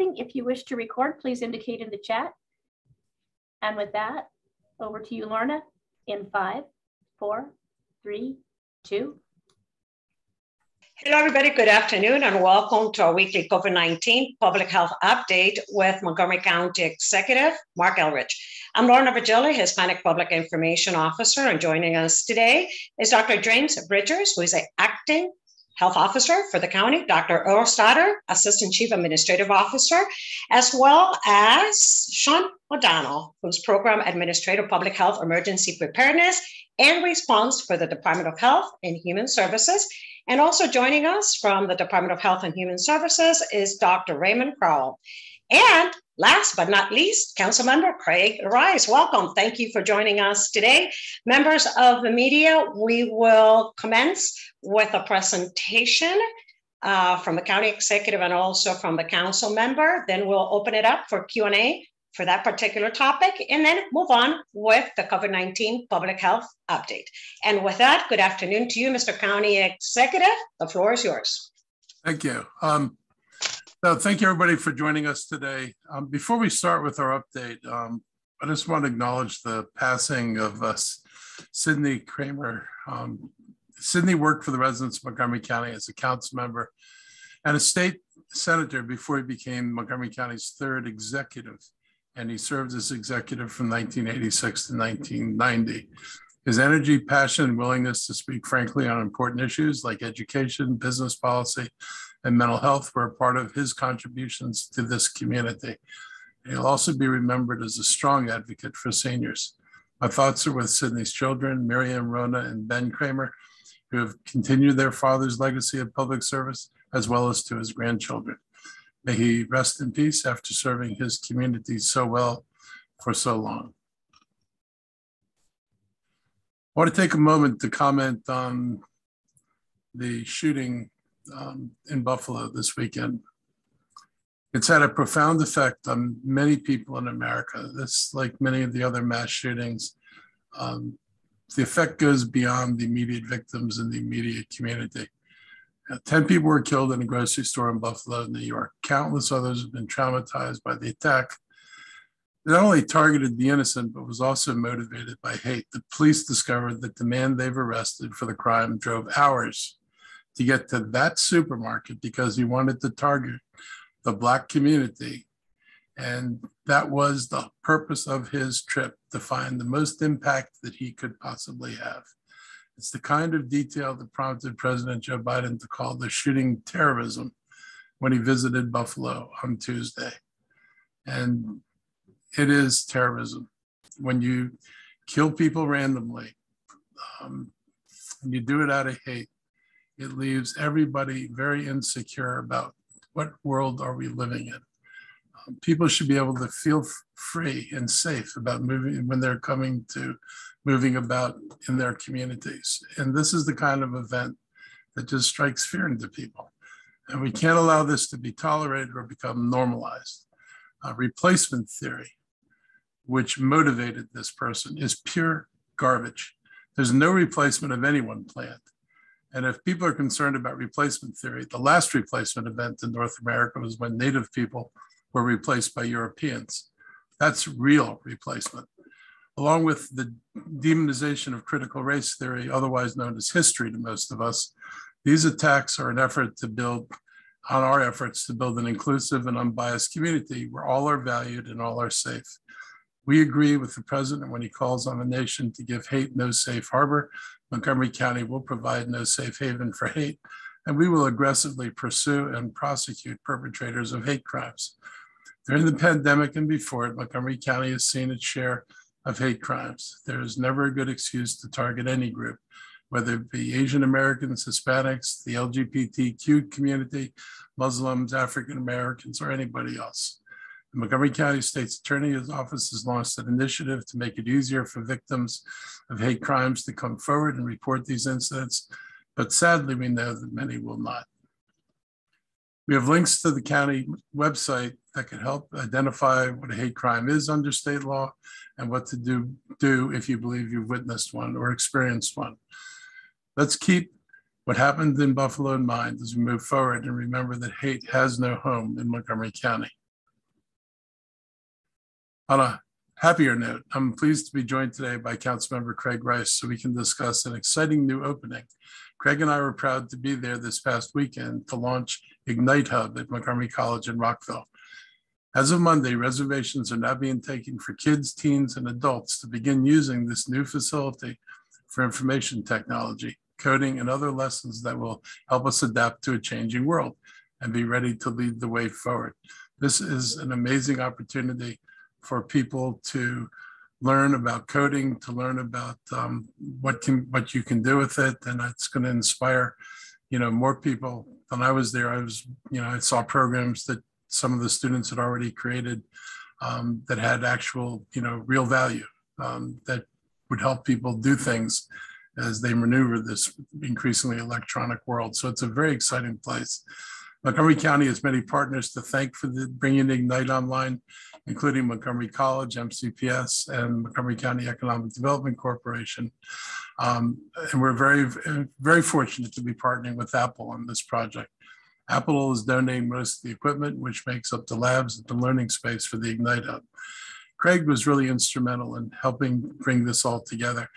If you wish to record, please indicate in the chat. And with that, over to you, Lorna, in five, four, three, two. Hello, everybody. Good afternoon, and welcome to our weekly COVID 19 public health update with Montgomery County Executive Marc Elrich. I'm Lorna Virgili, Hispanic Public Information Officer, and joining us today is Dr. James Bridgers, who is an acting Health Officer for the county, Dr. Earl Assistant Chief Administrative Officer, as well as Sean O'Donnell, who's Program Administrator Public Health Emergency Preparedness and Response for the Department of Health and Human Services. And also joining us from the Department of Health and Human Services is Dr. Raymond Crowell. And last but not least, Councilmember Craig Rice. Welcome. Thank you for joining us today. Members of the media, we will commence with a presentation uh, from the county executive and also from the council member. Then we'll open it up for Q&A for that particular topic and then move on with the COVID-19 public health update. And with that, good afternoon to you, Mr. County Executive. The floor is yours. Thank you. Um, so thank you everybody for joining us today. Um, before we start with our update, um, I just want to acknowledge the passing of uh, Sidney Kramer. Um, Sidney worked for the residents of Montgomery County as a council member and a state senator before he became Montgomery County's third executive. And he served as executive from 1986 to 1990. His energy, passion, and willingness to speak frankly on important issues like education, business policy, and mental health were a part of his contributions to this community. He'll also be remembered as a strong advocate for seniors. My thoughts are with Sidney's children, Miriam, Rona, and Ben Kramer, who have continued their father's legacy of public service, as well as to his grandchildren. May he rest in peace after serving his community so well for so long. I want to take a moment to comment on the shooting um, in Buffalo this weekend. It's had a profound effect on many people in America. This, like many of the other mass shootings, um, the effect goes beyond the immediate victims in the immediate community. Uh, 10 people were killed in a grocery store in Buffalo, New York. Countless others have been traumatized by the attack. It not only targeted the innocent, but was also motivated by hate. The police discovered that the man they've arrested for the crime drove hours to get to that supermarket because he wanted to target the Black community. And that was the purpose of his trip to find the most impact that he could possibly have. It's the kind of detail that prompted President Joe Biden to call the shooting terrorism when he visited Buffalo on Tuesday. And it is terrorism. When you kill people randomly, um, and you do it out of hate, it leaves everybody very insecure about what world are we living in. People should be able to feel free and safe about moving when they're coming to moving about in their communities. And this is the kind of event that just strikes fear into people. And we can't allow this to be tolerated or become normalized. Uh, replacement theory, which motivated this person, is pure garbage. There's no replacement of anyone planned. And if people are concerned about replacement theory, the last replacement event in North America was when Native people were replaced by Europeans. That's real replacement. Along with the demonization of critical race theory, otherwise known as history to most of us, these attacks are an effort to build on our efforts to build an inclusive and unbiased community where all are valued and all are safe. We agree with the president when he calls on the nation to give hate no safe harbor Montgomery County will provide no safe haven for hate, and we will aggressively pursue and prosecute perpetrators of hate crimes. During the pandemic and before it, Montgomery County has seen its share of hate crimes. There is never a good excuse to target any group, whether it be Asian Americans, Hispanics, the LGBTQ community, Muslims, African Americans, or anybody else. The Montgomery County State's Attorney's Office has launched an initiative to make it easier for victims of hate crimes to come forward and report these incidents, but sadly, we know that many will not. We have links to the county website that could help identify what a hate crime is under state law and what to do, do if you believe you've witnessed one or experienced one. Let's keep what happened in Buffalo in mind as we move forward and remember that hate has no home in Montgomery County. On a happier note, I'm pleased to be joined today by Councilmember Craig Rice so we can discuss an exciting new opening. Craig and I were proud to be there this past weekend to launch Ignite Hub at Montgomery College in Rockville. As of Monday, reservations are now being taken for kids, teens, and adults to begin using this new facility for information technology, coding, and other lessons that will help us adapt to a changing world and be ready to lead the way forward. This is an amazing opportunity for people to learn about coding, to learn about um, what can what you can do with it, and it's going to inspire, you know, more people. When I was there, I was, you know, I saw programs that some of the students had already created um, that had actual, you know, real value um, that would help people do things as they maneuver this increasingly electronic world. So it's a very exciting place. Montgomery County has many partners to thank for the bringing Ignite online, including Montgomery College, MCPS, and Montgomery County Economic Development Corporation. Um, and we're very, very fortunate to be partnering with Apple on this project. Apple is donating most of the equipment, which makes up the labs and the learning space for the Ignite Hub. Craig was really instrumental in helping bring this all together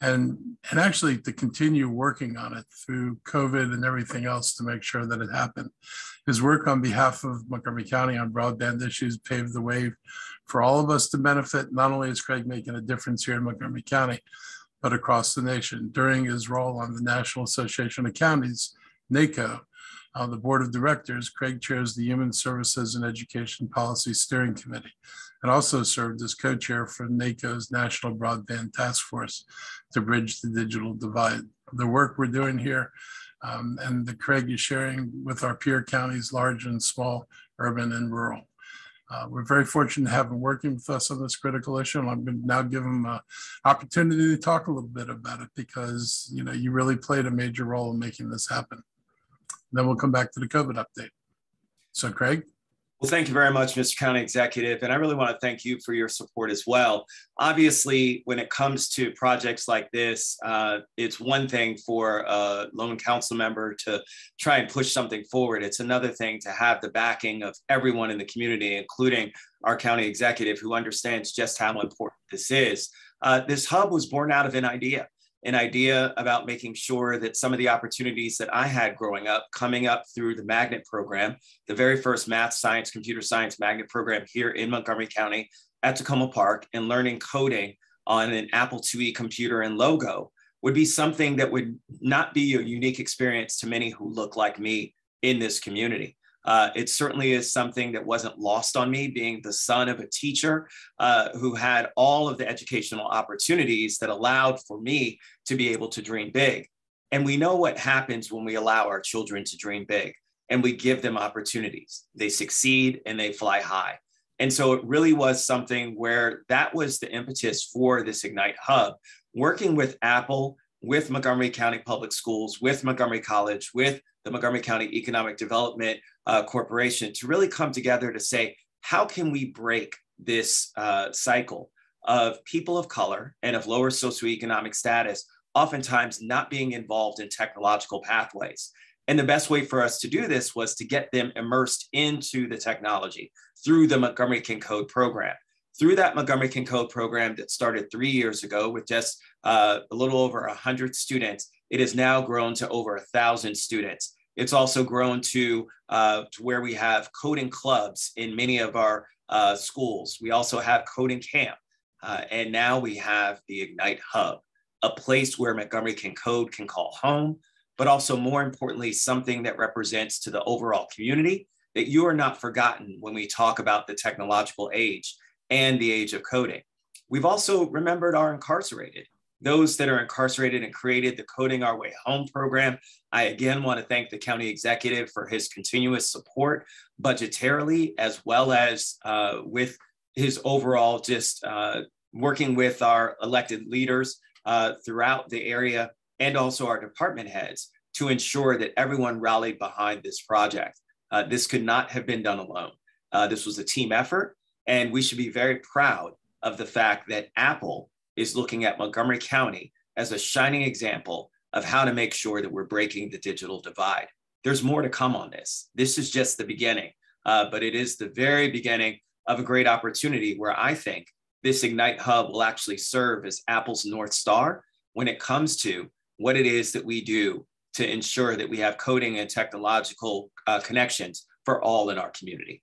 and, and actually to continue working on it through COVID and everything else to make sure that it happened. His work on behalf of Montgomery County on broadband issues paved the way for all of us to benefit. Not only is Craig making a difference here in Montgomery County, but across the nation. During his role on the National Association of Counties, NACO, on the board of directors, Craig chairs the Human Services and Education Policy Steering Committee and also served as co-chair for NACO's National Broadband Task Force to bridge the digital divide. The work we're doing here um, and that Craig is sharing with our peer counties, large and small, urban and rural. Uh, we're very fortunate to have him working with us on this critical issue, and I'm going to now give him an opportunity to talk a little bit about it because you know you really played a major role in making this happen. Then we'll come back to the COVID update. So, Craig. Well, thank you very much, Mr. County Executive. And I really want to thank you for your support as well. Obviously, when it comes to projects like this, uh, it's one thing for a lone council member to try and push something forward. It's another thing to have the backing of everyone in the community, including our county executive, who understands just how important this is. Uh, this hub was born out of an idea an idea about making sure that some of the opportunities that I had growing up, coming up through the magnet program, the very first math, science, computer science magnet program here in Montgomery County at Takoma Park, and learning coding on an Apple IIe computer and logo would be something that would not be a unique experience to many who look like me in this community. Uh, it certainly is something that wasn't lost on me, being the son of a teacher uh, who had all of the educational opportunities that allowed for me to be able to dream big. And we know what happens when we allow our children to dream big and we give them opportunities. They succeed and they fly high. And so it really was something where that was the impetus for this Ignite Hub, working with Apple, with Montgomery County Public Schools, with Montgomery College, with the Montgomery County Economic Development uh, Corporation to really come together to say, how can we break this uh, cycle of people of color and of lower socioeconomic status, oftentimes not being involved in technological pathways? And the best way for us to do this was to get them immersed into the technology through the Montgomery Can Code program. Through that Montgomery Can Code program that started three years ago with just uh, a little over 100 students, it has now grown to over 1,000 students. It's also grown to, uh, to where we have coding clubs in many of our uh, schools. We also have coding camp. Uh, and now we have the Ignite Hub, a place where Montgomery can code can call home, but also more importantly, something that represents to the overall community that you are not forgotten when we talk about the technological age and the age of coding. We've also remembered our incarcerated those that are incarcerated and created the Coding Our Way Home program. I again want to thank the county executive for his continuous support budgetarily, as well as uh, with his overall just uh, working with our elected leaders uh, throughout the area and also our department heads to ensure that everyone rallied behind this project. Uh, this could not have been done alone. Uh, this was a team effort, and we should be very proud of the fact that Apple is looking at Montgomery County as a shining example of how to make sure that we're breaking the digital divide. There's more to come on this. This is just the beginning, uh, but it is the very beginning of a great opportunity where I think this Ignite Hub will actually serve as Apple's North Star when it comes to what it is that we do to ensure that we have coding and technological uh, connections for all in our community.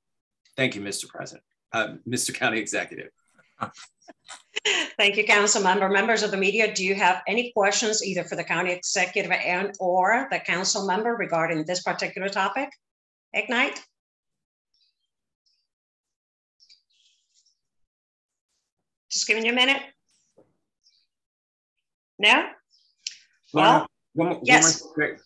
Thank you, Mr. President, uh, Mr. County Executive. Thank you, Council Member. Members of the media, do you have any questions either for the county executive and or the council member regarding this particular topic? Ignite? Just giving you a minute. No? Well, one, yes. One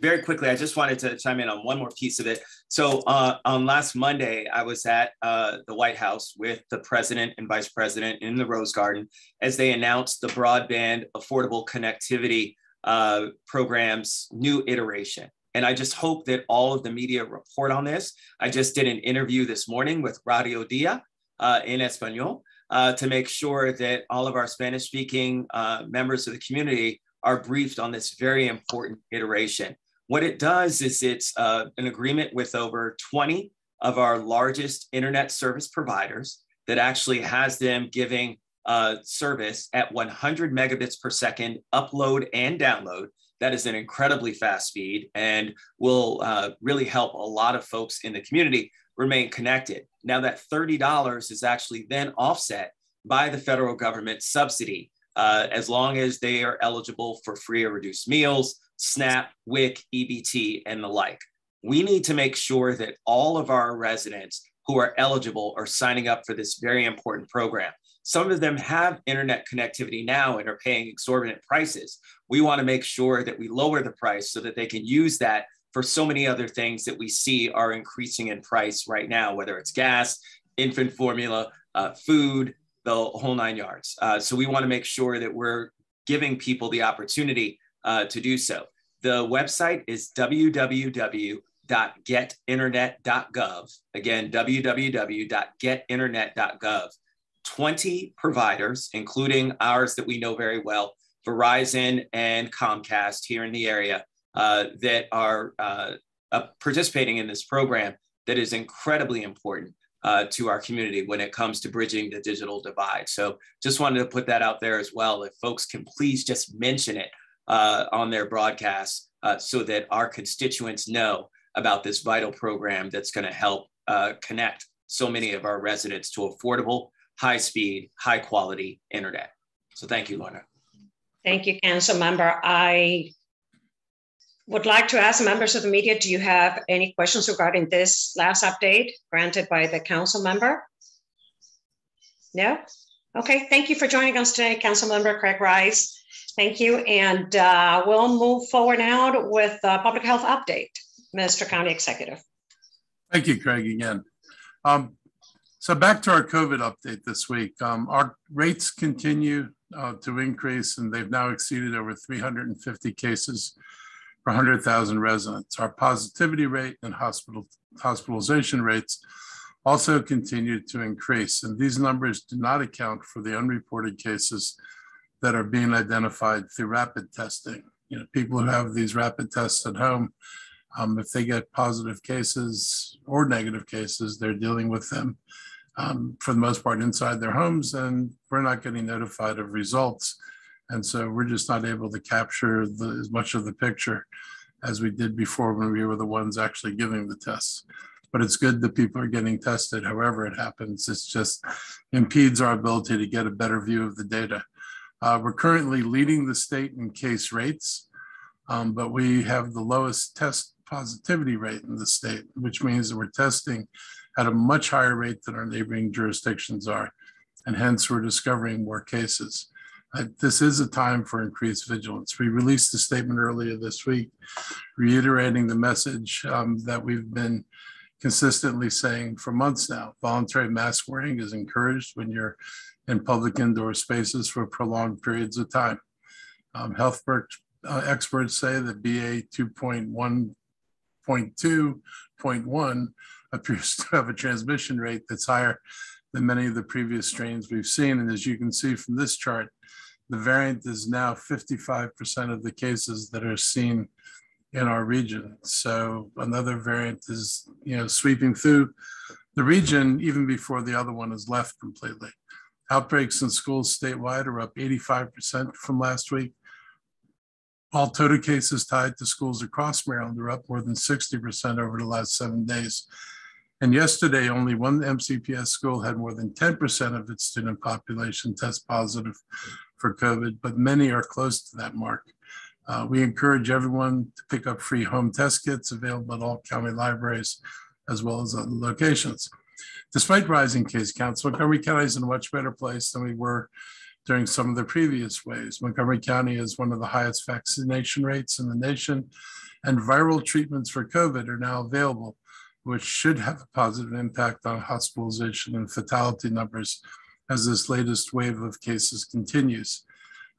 very quickly, I just wanted to chime in on one more piece of it. So uh, on last Monday, I was at uh, the White House with the president and vice president in the Rose Garden as they announced the broadband affordable connectivity uh, program's new iteration. And I just hope that all of the media report on this. I just did an interview this morning with Radio Dia uh, in Espanol uh, to make sure that all of our Spanish speaking uh, members of the community are briefed on this very important iteration. What it does is it's uh, an agreement with over 20 of our largest internet service providers that actually has them giving uh, service at 100 megabits per second upload and download. That is an incredibly fast speed and will uh, really help a lot of folks in the community remain connected. Now, that $30 is actually then offset by the federal government subsidy uh, as long as they are eligible for free or reduced meals, SNAP, WIC, EBT, and the like. We need to make sure that all of our residents who are eligible are signing up for this very important program. Some of them have internet connectivity now and are paying exorbitant prices. We want to make sure that we lower the price so that they can use that for so many other things that we see are increasing in price right now, whether it's gas, infant formula, uh, food, the whole nine yards. Uh, so we want to make sure that we're giving people the opportunity uh, to do so. The website is www.getinternet.gov. Again, www.getinternet.gov. 20 providers, including ours that we know very well, Verizon and Comcast here in the area, uh, that are uh, participating in this program that is incredibly important uh, to our community when it comes to bridging the digital divide. So just wanted to put that out there as well. If folks can please just mention it uh, on their broadcasts uh, so that our constituents know about this vital program that's going to help uh, connect so many of our residents to affordable, high speed, high quality internet. So thank you, Lorna. Thank you, Council Member. I would like to ask members of the media, do you have any questions regarding this last update granted by the council member? No? Okay, thank you for joining us today, Council Member Craig Rice. Thank you, and uh, we'll move forward now with the public health update. Mr. County Executive. Thank you, Craig, again. Um, so back to our COVID update this week. Um, our rates continue uh, to increase and they've now exceeded over 350 cases per 100,000 residents. Our positivity rate and hospital hospitalization rates also continued to increase. And these numbers do not account for the unreported cases that are being identified through rapid testing. You know, people who have these rapid tests at home, um, if they get positive cases or negative cases, they're dealing with them um, for the most part inside their homes, and we're not getting notified of results and so we're just not able to capture the, as much of the picture as we did before when we were the ones actually giving the tests. But it's good that people are getting tested, however it happens. It just impedes our ability to get a better view of the data. Uh, we're currently leading the state in case rates, um, but we have the lowest test positivity rate in the state, which means that we're testing at a much higher rate than our neighboring jurisdictions are. And hence we're discovering more cases this is a time for increased vigilance. We released a statement earlier this week reiterating the message um, that we've been consistently saying for months now. Voluntary mask wearing is encouraged when you're in public indoor spaces for prolonged periods of time. Um, health uh, experts say that BA 2.1.2.1 appears to have a transmission rate that's higher than many of the previous strains we've seen. And as you can see from this chart, the variant is now 55% of the cases that are seen in our region. So another variant is, you know, sweeping through the region, even before the other one has left completely. Outbreaks in schools statewide are up 85% from last week. All total cases tied to schools across Maryland are up more than 60% over the last seven days. And yesterday, only one MCPS school had more than 10% of its student population test positive for COVID, but many are close to that mark. Uh, we encourage everyone to pick up free home test kits available at all county libraries, as well as other locations. Despite rising case counts, Montgomery County is in a much better place than we were during some of the previous waves. Montgomery County is one of the highest vaccination rates in the nation, and viral treatments for COVID are now available which should have a positive impact on hospitalization and fatality numbers as this latest wave of cases continues.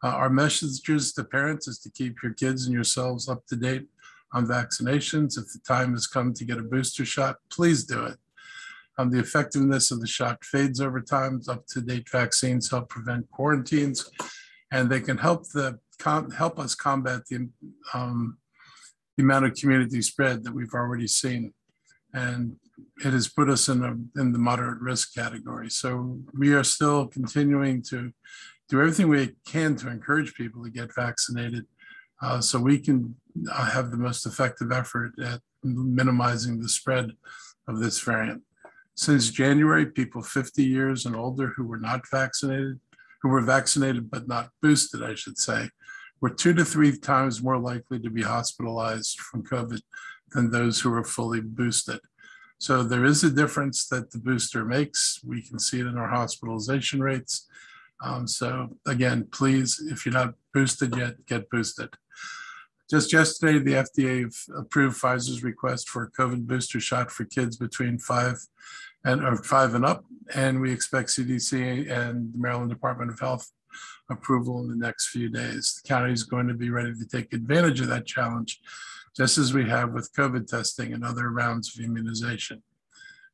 Uh, our messages to parents is to keep your kids and yourselves up to date on vaccinations. If the time has come to get a booster shot, please do it. Um, the effectiveness of the shot fades over time. Up to date vaccines help prevent quarantines, and they can help the help us combat the, um, the amount of community spread that we've already seen and it has put us in, a, in the moderate risk category. So we are still continuing to do everything we can to encourage people to get vaccinated uh, so we can uh, have the most effective effort at minimizing the spread of this variant. Since January, people 50 years and older who were not vaccinated, who were vaccinated but not boosted, I should say, were two to three times more likely to be hospitalized from COVID than those who are fully boosted. So there is a difference that the booster makes. We can see it in our hospitalization rates. Um, so again, please, if you're not boosted yet, get boosted. Just yesterday, the FDA approved Pfizer's request for a COVID booster shot for kids between five and or five and up, and we expect CDC and the Maryland Department of Health approval in the next few days. The county is going to be ready to take advantage of that challenge just as we have with COVID testing and other rounds of immunization.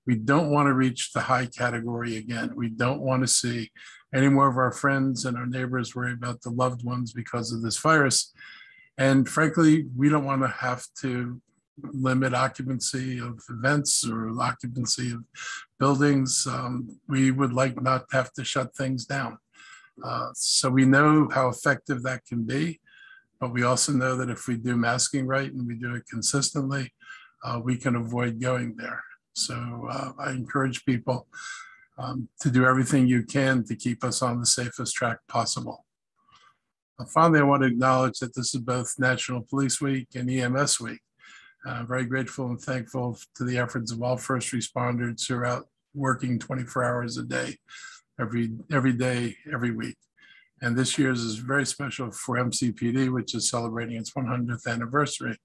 We don't want to reach the high category again. We don't want to see any more of our friends and our neighbors worry about the loved ones because of this virus. And frankly, we don't want to have to limit occupancy of events or occupancy of buildings. Um, we would like not to have to shut things down. Uh, so we know how effective that can be. But we also know that if we do masking right and we do it consistently, uh, we can avoid going there. So uh, I encourage people um, to do everything you can to keep us on the safest track possible. Uh, finally, I want to acknowledge that this is both National Police Week and EMS Week. I'm very grateful and thankful to the efforts of all first responders who are out working 24 hours a day, every every day, every week. And this year's is very special for MCPD, which is celebrating its 100th anniversary.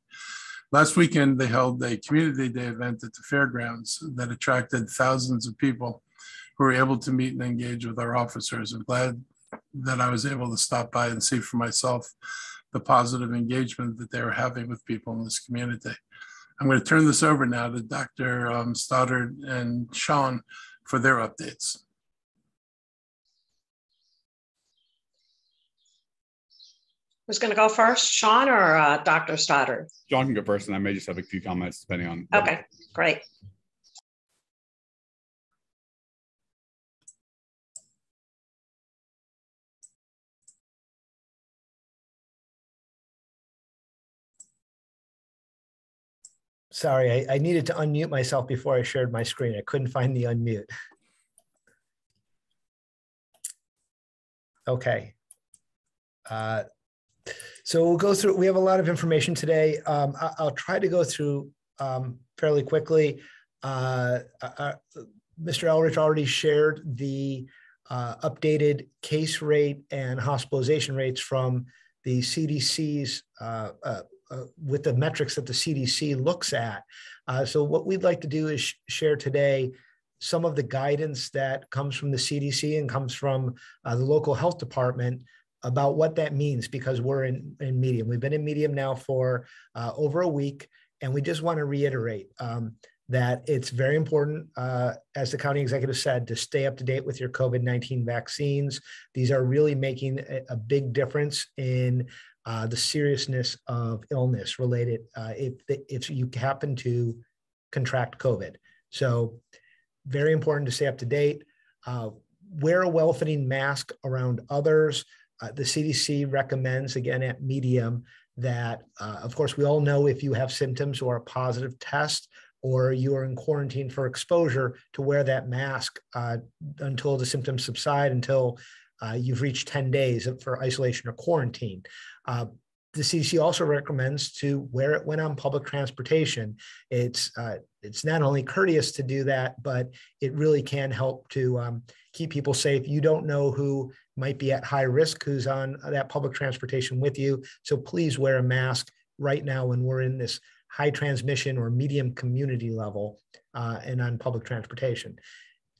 Last weekend, they held a community day event at the fairgrounds that attracted thousands of people who were able to meet and engage with our officers. I'm glad that I was able to stop by and see for myself the positive engagement that they were having with people in this community. I'm going to turn this over now to Dr. Um, Stoddard and Sean for their updates. Who's going to go first, Sean or uh, Dr. Stoddard? Sean can go first, and I may just have a few comments depending on. Okay, great. Sorry, I, I, needed to unmute myself before I shared my screen. I couldn't find the unmute. Okay. Uh, so we'll go through, we have a lot of information today. Um, I, will try to go through um, fairly quickly. Uh, uh, uh Mr. Elrich already shared the uh, updated case rate and hospitalization rates from the CDC's uh, uh, with the metrics that the CDC looks at. so what we'd like to do is sh share today some of the guidance that comes from the CDC and comes from the local health department about what that means because we're in, in medium. We've been in medium now for uh, over a week, and we just want to reiterate um, that it's very important, uh, as the county executive said, to stay up to date with your COVID 19 vaccines. These are really making a, a big difference in uh, the seriousness of illness related uh, if, if you happen to contract COVID. So very important to stay up to date. Uh, wear a well-fitting mask around others. Uh, the CDC recommends, again, at medium, that, uh, of course, we all know if you have symptoms or a positive test or you are in quarantine for exposure to wear that mask uh, until the symptoms subside, until uh, you've reached 10 days for isolation or quarantine. Uh, the CDC also recommends to wear it when on public transportation. It's uh, it's not only courteous to do that, but it really can help to um, keep people safe. You don't know who might be at high risk who's on that public transportation with you. So please wear a mask right now when we're in this high transmission or medium community level uh, and on public transportation.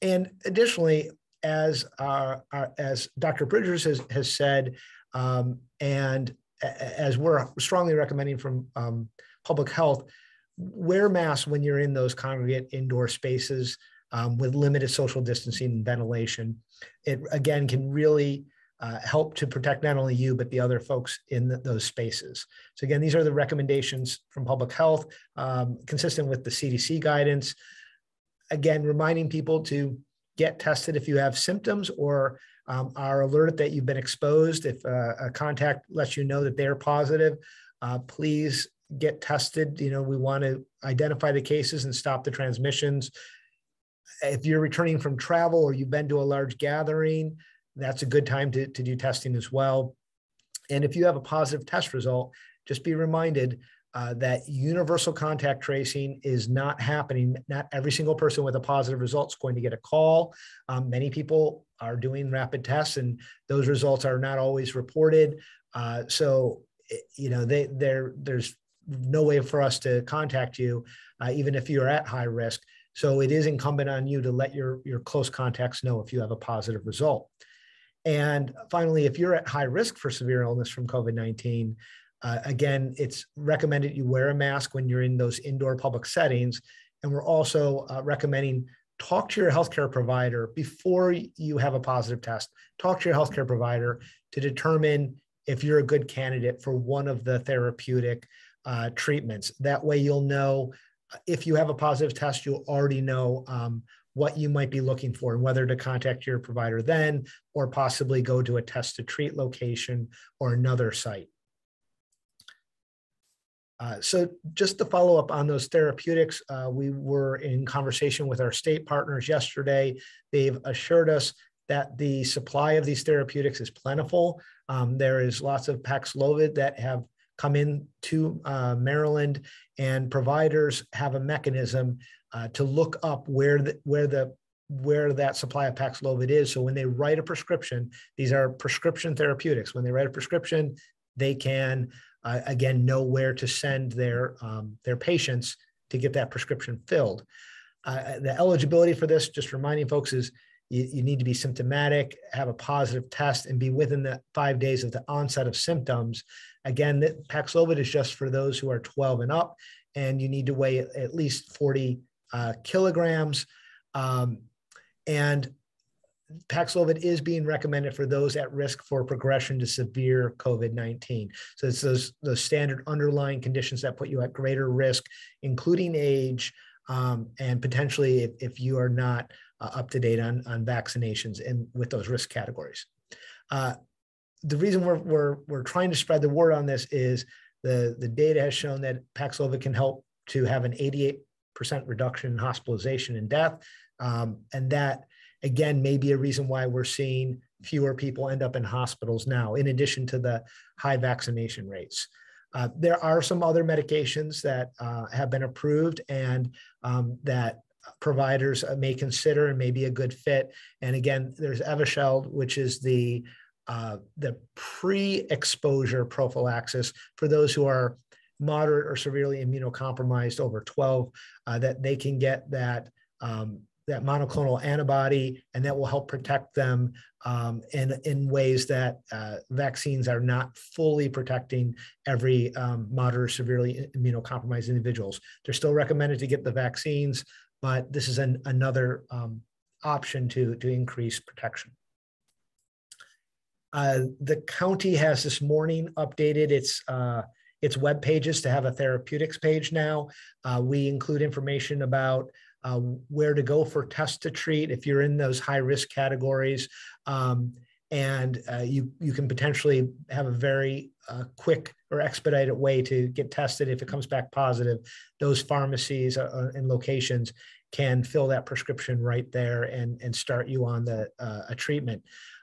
And additionally, as our, our, as Dr. Bridgers has, has said, um, and as we're strongly recommending from um, public health, wear masks when you're in those congregate indoor spaces um, with limited social distancing and ventilation. It again can really uh, help to protect not only you, but the other folks in the, those spaces. So again, these are the recommendations from public health, um, consistent with the CDC guidance. Again, reminding people to get tested if you have symptoms or um, are alerted that you've been exposed. If uh, a contact lets you know that they're positive, uh, please get tested. You know, we want to identify the cases and stop the transmissions. If you're returning from travel or you've been to a large gathering, that's a good time to, to do testing as well. And if you have a positive test result, just be reminded uh, that universal contact tracing is not happening. Not every single person with a positive result is going to get a call. Um, many people are doing rapid tests, and those results are not always reported. Uh, so, eh, you know, they, there's no way for us to contact you, uh, even if you're at high risk. So it is incumbent on you to let your, your close contacts know if you have a positive result. And finally, if you're at high risk for severe illness from COVID 19, uh, again, it's recommended you wear a mask when you're in those indoor public settings. And we're also uh, recommending talk to your healthcare provider before you have a positive test. Talk to your healthcare provider to determine if you're a good candidate for one of the therapeutic uh, treatments. That way, you'll know if you have a positive test, you'll already know um, what you might be looking for and whether to contact your provider then or possibly go to a test to treat location or another site. Uh, so just to follow up on those therapeutics, uh, we were in conversation with our state partners yesterday. They've assured us that the supply of these therapeutics is plentiful. Um, there is lots of Paxlovid that have come in to uh, Maryland and providers have a mechanism uh, to look up where the, where the where that supply of Paxlovid is. So when they write a prescription, these are prescription therapeutics. When they write a prescription, they can uh, again know where to send their um, their patients to get that prescription filled. Uh, the eligibility for this, just reminding folks, is you, you, need to be symptomatic, have a positive test, and be within the five days of the onset of symptoms. Again, that Paxlovid is just for those who are 12 and up, and you need to weigh at least 40 uh, kilograms. Um, and Paxlovid is being recommended for those at risk for progression to severe COVID-19. So it's those, those standard underlying conditions that put you at greater risk, including age, um, and potentially if, if, you are not uh, up to date on, on vaccinations and with those risk categories. Uh, the reason we're, we're, we're trying to spread the word on this is the, the data has shown that Paxlovid can help to have an 88% reduction in hospitalization and death. Um, and that again, may be a reason why we're seeing fewer people end up in hospitals now, in addition to the high vaccination rates. Uh, there are some other medications that uh, have been approved and um, that providers may consider and may be a good fit. And again, there's Evusheld, which is the uh, the pre-exposure prophylaxis for those who are moderate or severely immunocompromised over 12, uh, that they can get that um, that monoclonal antibody, and that will help protect them um, in, in ways that uh, vaccines are not fully protecting every um, moderate or severely immunocompromised individuals. They're still recommended to get the vaccines, but this is an, another um, option to, to increase protection. Uh, the county has this morning updated its uh, its web pages to have a therapeutics page now. Uh, we include information about uh, where to go for test to treat if you're in those high risk categories. Um, and uh, you, you can potentially have a very uh, quick or expedited way to get tested if it comes back positive. Those pharmacies uh, uh, and locations can fill that prescription right there and, and start you on the uh, a treatment.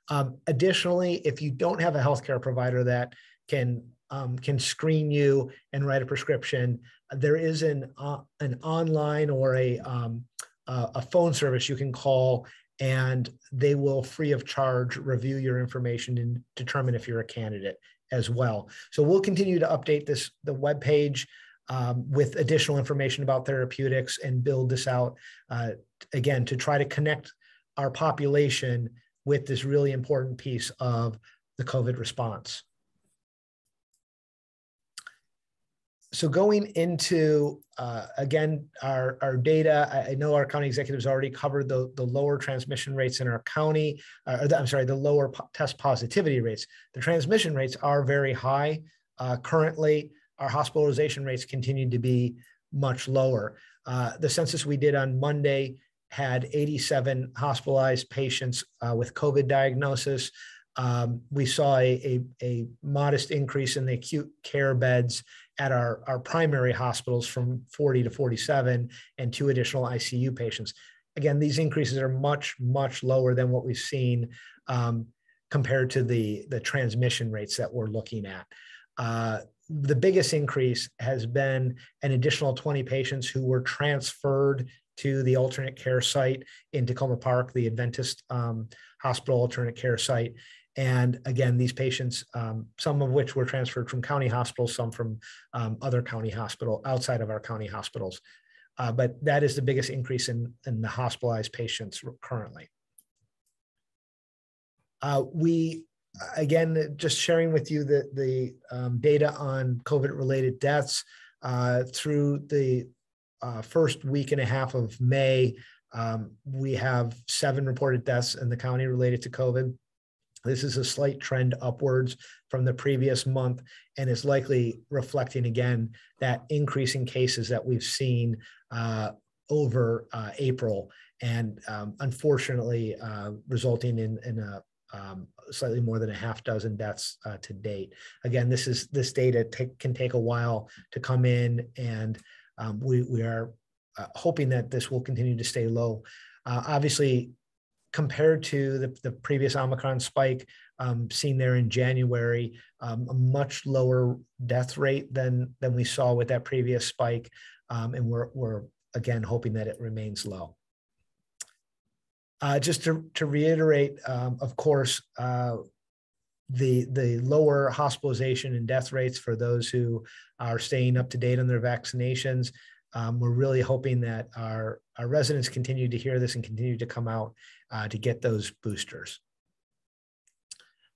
Um, additionally, if you don't have a healthcare provider that can um, can screen you and write a prescription, there is an uh, an online or a um, a phone service you can call and they will free of charge review your information and determine if you're a candidate as well. So we'll continue to update this the web page um, with additional information about therapeutics and build this out uh, again to try to connect our population with this really important piece of the COVID response. So going into uh, again our, our data I, know our county executives already covered the, the lower transmission rates in our county uh, the, i'm sorry the lower po test positivity rates. The transmission rates are very high uh, currently. Our hospitalization rates continue to be much lower. Uh, the census we did on monday had 87 hospitalized patients uh, with covid diagnosis. Um, we saw a, a, a modest increase in the acute care beds at our, our primary hospitals from 40 to 47 and two additional ICU patients. Again, these increases are much, much lower than what we've seen um, compared to the, the transmission rates that we're looking at. Uh, the biggest increase has been an additional 20 patients who were transferred to the alternate care site in Takoma Park, the Adventist um, Hospital alternate care site. And again, these patients, um, some of which were transferred from county hospitals, some from um, other county hospital outside of our county hospitals. Uh, but that is the biggest increase in, in the hospitalized patients currently. Uh, we, again, just sharing with you the, the um, data on COVID related deaths uh, through the uh, first week and a half of May. Um, we have seven reported deaths in the county related to COVID. This is a slight trend upwards from the previous month and is likely reflecting again that increase in cases that we've seen uh, over uh, April and um, unfortunately uh, resulting in, in a um, slightly more than a half dozen deaths uh, to date. Again, this is this data can take a while to come in and um, we, we are uh, hoping that this will continue to stay low. Uh, obviously, compared to the, the previous Omicron spike um, seen there in January, um, a much lower death rate than, than we saw with that previous spike. Um, and we're, we're, again, hoping that it remains low. Uh, just to, to reiterate, um, of course, uh, the, the lower hospitalization and death rates for those who are staying up to date on their vaccinations um, we're really hoping that our, our residents continue to hear this and continue to come out uh, to get those boosters.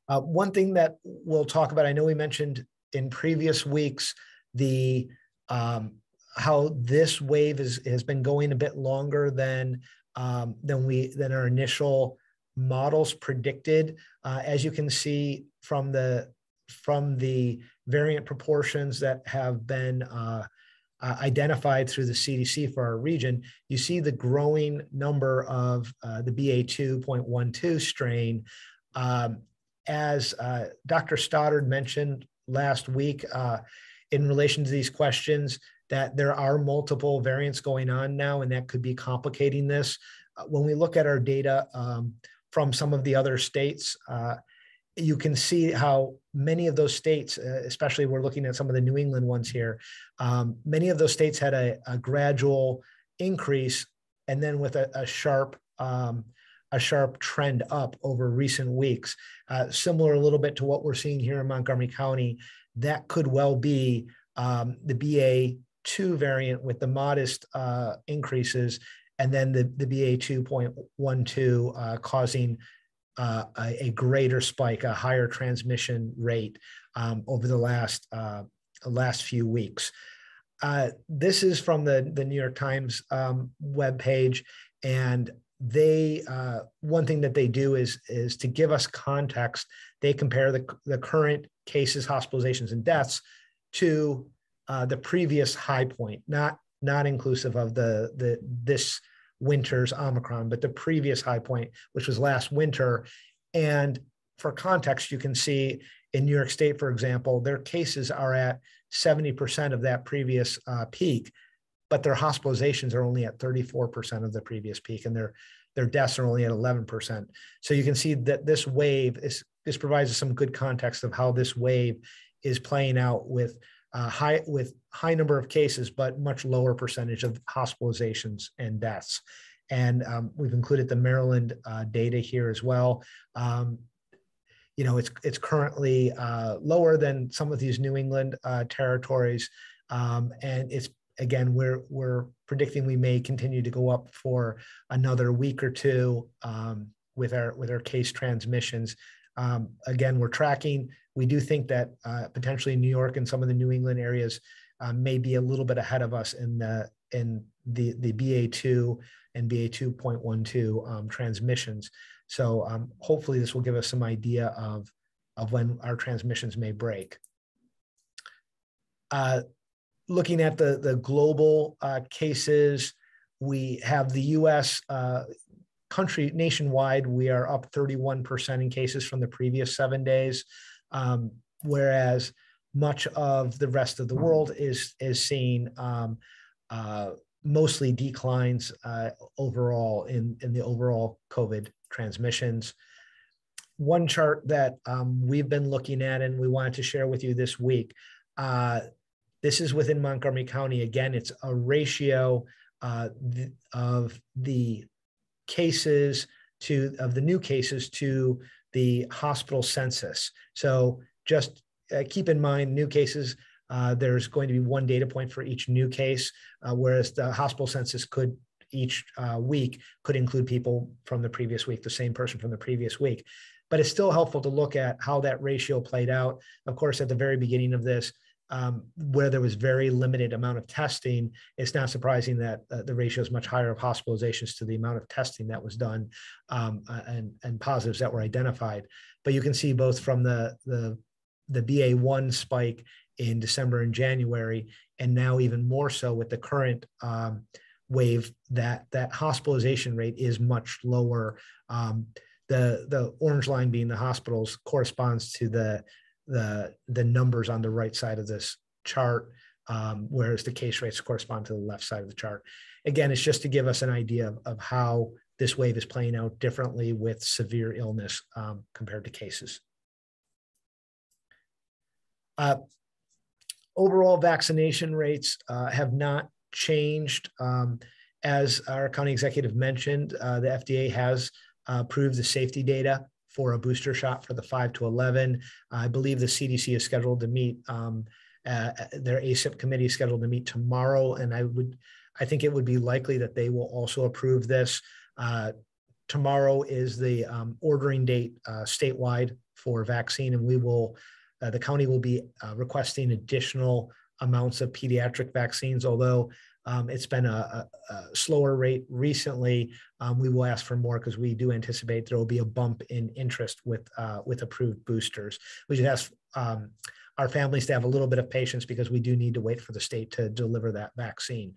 Uh, one thing that we'll talk about, I know we mentioned in previous weeks, the um, how this wave is, has been going a bit longer than um, than we than our initial models predicted. Uh, as you can see from the from the variant proportions that have been uh, uh, identified through the CDC for our region, you see the growing number of uh, the BA2.12 strain. Um, as uh, Dr. Stoddard mentioned last week uh, in relation to these questions, that there are multiple variants going on now, and that could be complicating this. Uh, when we look at our data um, from some of the other states, uh, you can see how many of those states, uh, especially we're looking at some of the New England ones here, um, many of those states had a, a, gradual increase and then with a, a sharp um, a sharp trend up over recent weeks. Uh, similar a little bit to what we're seeing here in Montgomery County, that could well be um, the BA2 variant with the modest uh, increases, and then the, the BA2.12 uh, causing uh, a, a, greater spike, a higher transmission rate um, over the last uh, last few weeks. Uh, this is from the the New York Times um, webpage, and they uh, one thing that they do is is to give us context. They compare the the current cases, hospitalizations, and deaths to uh, the previous high point, not not inclusive of the the this winter's Omicron, but the previous high point, which was last winter. And for context, you can see in New York State, for example, their cases are at 70% of that previous uh, peak, but their hospitalizations are only at 34% of the previous peak, and their their deaths are only at 11%. So you can see that this wave is this provides us some good context of how this wave is playing out with uh, high with high number of cases, but much lower percentage of hospitalizations and deaths. And um, we've included the Maryland uh, data here as well. Um, you know, it's it's currently uh, lower than some of these New England uh, territories, um, and it's again we're we're predicting we may continue to go up for another week or two um, with our with our case transmissions. Um, again, we're tracking. We do think that uh, potentially New York and some of the New England areas uh, may be a little bit ahead of us in the in the the BA2 and BA2.12 um, transmissions. So um, hopefully this will give us some idea of of when our transmissions may break. Uh, looking at the the global uh, cases, we have the U.S. Country nationwide, we are up 31% in cases from the previous seven days, um, whereas much of the rest of the world is is seeing um, uh, mostly declines uh, overall in in the overall COVID transmissions. One chart that um, we've been looking at and we wanted to share with you this week. Uh, this is within Montgomery County. Again, it's a ratio uh, of the cases to of the new cases to the hospital census. So just uh, keep in mind new cases. Uh, there's going to be one data point for each new case, uh, whereas the hospital census could each uh, week could include people from the previous week, the same person from the previous week. But it's still helpful to look at how that ratio played out. Of course, at the very beginning of this, um, where there was very limited amount of testing, it's not surprising that uh, the ratio is much higher of hospitalizations to the amount of testing that was done um, uh, and, and positives that were identified. But you can see both from the, the, the BA1 spike in December and January, and now even more so with the current um, wave, that, that hospitalization rate is much lower. Um, the, the orange line being the hospitals corresponds to the the the numbers on the right side of this chart, um, whereas the case rates correspond to the left side of the chart. Again, it's just to give us an idea of, of how this wave is playing out differently with severe illness um, compared to cases. Uh, overall vaccination rates uh, have not changed. Um, as our county executive mentioned, uh, the FDA has uh, approved the safety data for a booster shot for the 5 to 11. I believe the CDC is scheduled to meet, um, uh, their ACIP committee is scheduled to meet tomorrow. And I would, I think it would be likely that they will also approve this. Uh, tomorrow is the um, ordering date uh, statewide for vaccine, and we will, uh, the county will be uh, requesting additional amounts of pediatric vaccines, although um, it's been a, a, a, slower rate recently. Um, we will ask for more because we do anticipate there will be a bump in interest with uh, with approved boosters. We just ask um, our families to have a little bit of patience because we do need to wait for the state to deliver that vaccine.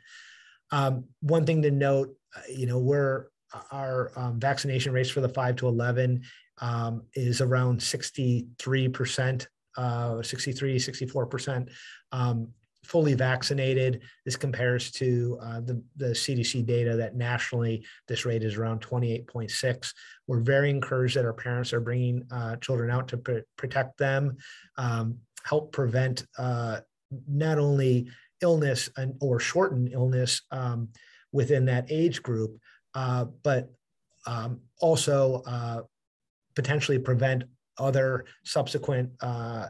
Um, one thing to note, uh, you know, we're our um, vaccination rates for the 5 to 11 um, is around 63%, uh, 63, 64%. Um, fully vaccinated. This compares to uh, the, the CDC data that nationally this rate is around 28.6. We're very encouraged that our parents are bringing uh, children out to pr- protect them, um, help prevent uh, not only illness and, or shorten illness um, within that age group, uh, but um, also uh, potentially prevent other subsequent uh,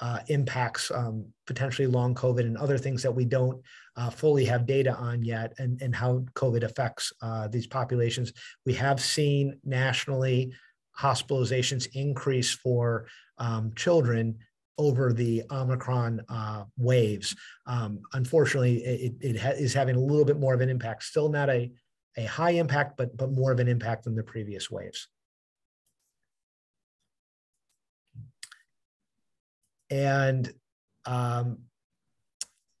uh, impacts, um, potentially long COVID and other things that we don't uh, fully have data on yet, and, and how COVID affects uh, these populations. We have seen nationally hospitalizations increase for um, children over the Omicron uh, waves. Um, unfortunately, it, it ha- is having a little bit more of an impact. Still not a, a high impact, but, but more of an impact than the previous waves. And um,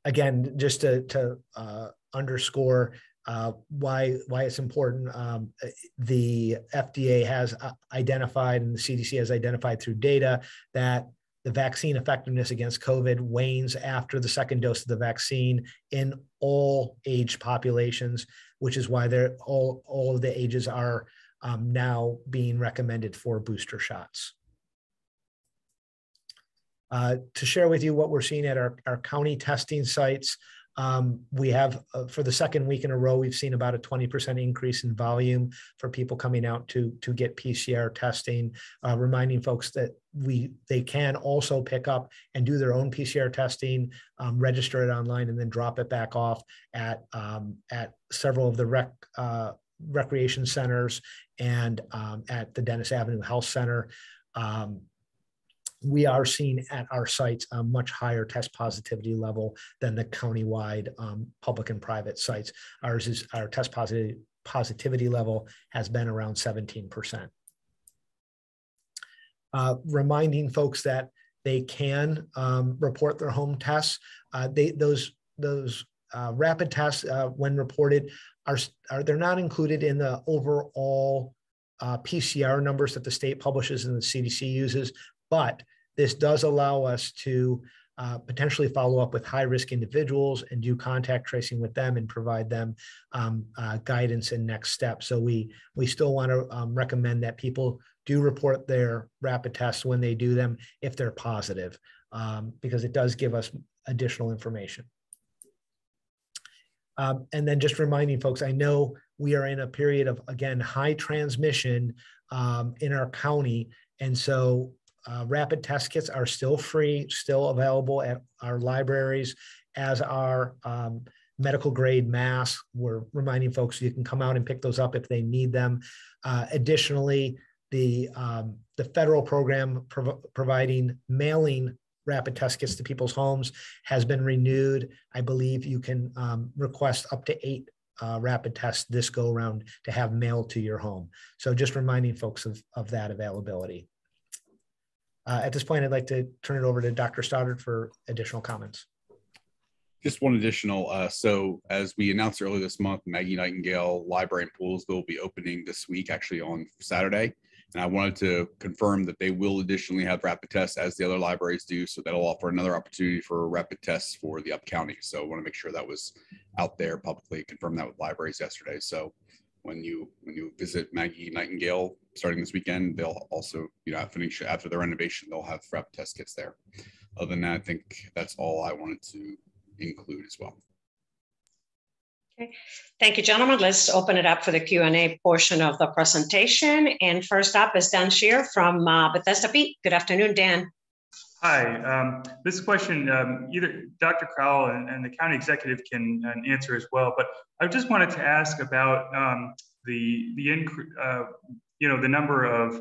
again, just to, to uh, underscore, uh, why why it's important. Um, the FDA has uh, identified and the CDC has identified through data that the vaccine effectiveness against COVID wanes after the second dose of the vaccine in all age populations, which is why they're all all of the ages are um, now being recommended for booster shots. Uh, to share with you what we're seeing at our, our county testing sites, um, we have, uh, for the second week in a row, we've seen about a 20% increase in volume for people coming out to, to get PCR testing, uh, reminding folks that we they can also pick up and do their own PCR testing, um, register it online, and then drop it back off at, um, at several of the rec, uh, recreation centers and um, at the Dennis Avenue Health Center. Um, we are seeing at our sites a much higher test positivity level than the countywide um, public and private sites. Ours is our test positive positivity level has been around 17%. Uh, reminding folks that they can um, report their home tests. Uh, they, those those uh, rapid tests, uh, when reported, are, are they're not included in the overall uh, PCR numbers that the state publishes and the CDC uses, but this does allow us to uh, potentially follow up with high risk individuals and do contact tracing with them and provide them um, uh, guidance and next steps. So we we still want to um, recommend that people do report their rapid tests when they do them if they're positive, um, because it does give us additional information. Um, and then just reminding folks, I know we are in a period of again high transmission um, in our county, and so uh, rapid test kits are still free, still available at our libraries, as are um, medical grade masks. We're reminding folks you can come out and pick those up if they need them. Uh, additionally, the um, the federal program prov providing mailing rapid test kits to people's homes has been renewed. I believe you can um, request up to eight uh, rapid tests this go around to have mailed to your home. So just reminding folks of, of that availability. Uh, at this point, I'd like to turn it over to Dr. Stoddard for additional comments. Just one additional. Uh, so, as we announced earlier this month, Maggie Nightingale Library in Poolesville will be opening this week, actually on Saturday. And I wanted to confirm that they will additionally have rapid tests as the other libraries do. So that'll offer another opportunity for rapid tests for the up county. So I want to make sure that was out there publicly, confirm that with libraries yesterday. So when you when you visit Maggie Nightingale starting this weekend, they'll also you know finish after the renovation they'll have prep test kits there. Other than that, I think that's all I wanted to include as well. Okay, thank you, gentlemen. Let's open it up for the Q&A portion of the presentation. And first up is Dan Schere from uh, Bethesda Beat. Good afternoon, Dan. Hi, um, this question, um, either Dr. Crowel and, and, the county executive can uh, answer as well, but I just wanted to ask about um, the, the uh, you know, the number of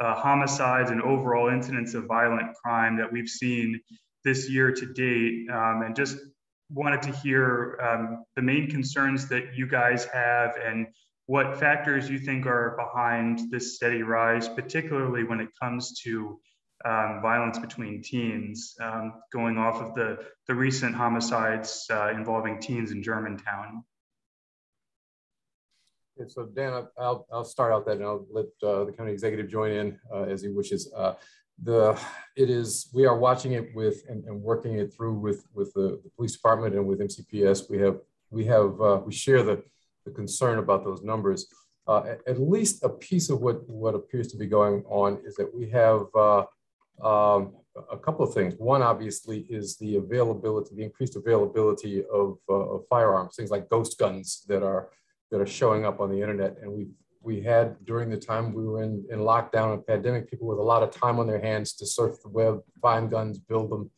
uh, homicides and overall incidents of violent crime that we've seen this year to date, um, and just wanted to hear um, the main concerns that you guys have and what factors you think are behind this steady rise, particularly when it comes to um, violence between teens, um, going off of the, the recent homicides uh, involving teens in Germantown. Okay, so Dan, I'll, I'll start out that and I'll let uh, the county executive join in uh, as he wishes. Uh, the it is we are watching it with and, and working it through with with the, the, police department and with MCPS. We have we have uh, we share the the concern about those numbers. Uh, at, least a piece of what what appears to be going on is that we have um, a couple of things. One, obviously, is the availability, the increased availability of, uh, of, firearms, things like ghost guns that are that are showing up on the internet. And we we had during the time we were in, in lockdown and pandemic, people with a lot of time on their hands to surf the web, find guns, build them,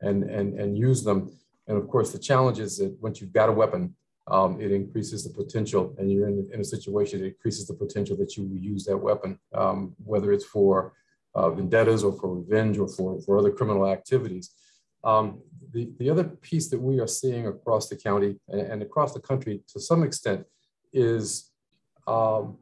and and and use them. And of course, the challenge is that once you've got a weapon, um, it increases the potential, and you're in, in a situation that increases the potential that you will use that weapon, um, whether it's for uh, vendettas or for revenge or for, for other criminal activities. Um, the, the other piece that we are seeing across the county and, and across the country to some extent is um,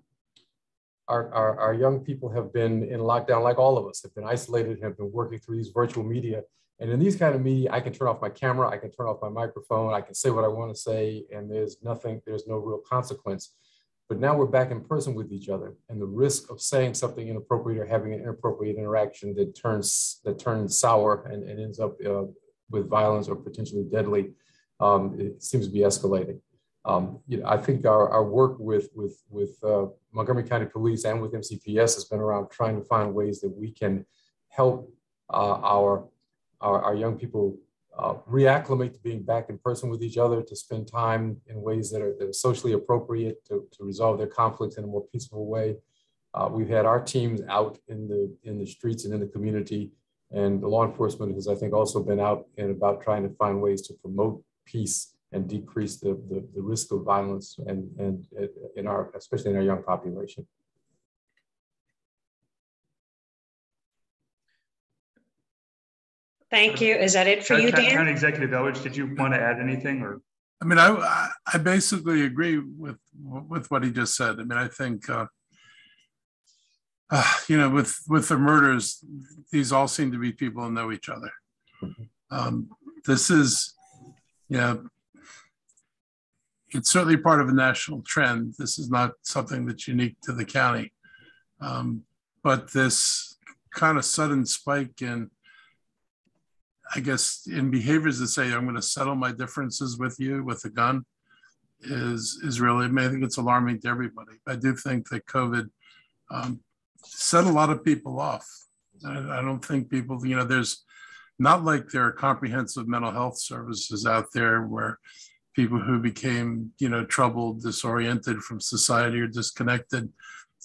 our, our, our, young people have been in lockdown like all of us, have been isolated, have been working through these virtual media. And in these kind of media, I can turn off my camera, I can turn off my microphone, I can say what I want to say, and there's nothing, there's no real consequence. But now we're back in person with each other, and the risk of saying something inappropriate or having an inappropriate interaction that turns that turns sour and, and ends up uh, with violence or potentially deadly, um, it seems to be escalating. Um, you know, I think our, our work with with with uh, Montgomery County Police and with MCPS has been around trying to find ways that we can help uh, our, our, our young people uh, reacclimate to being back in person with each other, to spend time in ways that are, that are socially appropriate, to, to resolve their conflicts in a more peaceful way. Uh, we've had our teams out in the in the streets and in the community, and the law enforcement has, I think, also been out and about trying to find ways to promote peace and decrease the, the, the risk of violence and, and uh, in our, especially in our young population. Thank you. Is that it for you, Dan? County Executive Elrich, did you want to add anything or? I mean, I I basically agree with with what he just said. I mean, I think uh, uh, you know, with with the murders, these all seem to be people who know each other. Um, this is, yeah, it's certainly part of a national trend. This is not something that's unique to the county, um, but this kind of sudden spike in I guess in behaviors that say I'm going to settle my differences with you with a gun is is really I, mean, I think it's alarming to everybody. I do think that COVID um, set a lot of people off. I, I don't think people, you know, there's not like there are comprehensive mental health services out there where people who became, you know, troubled, disoriented from society or disconnected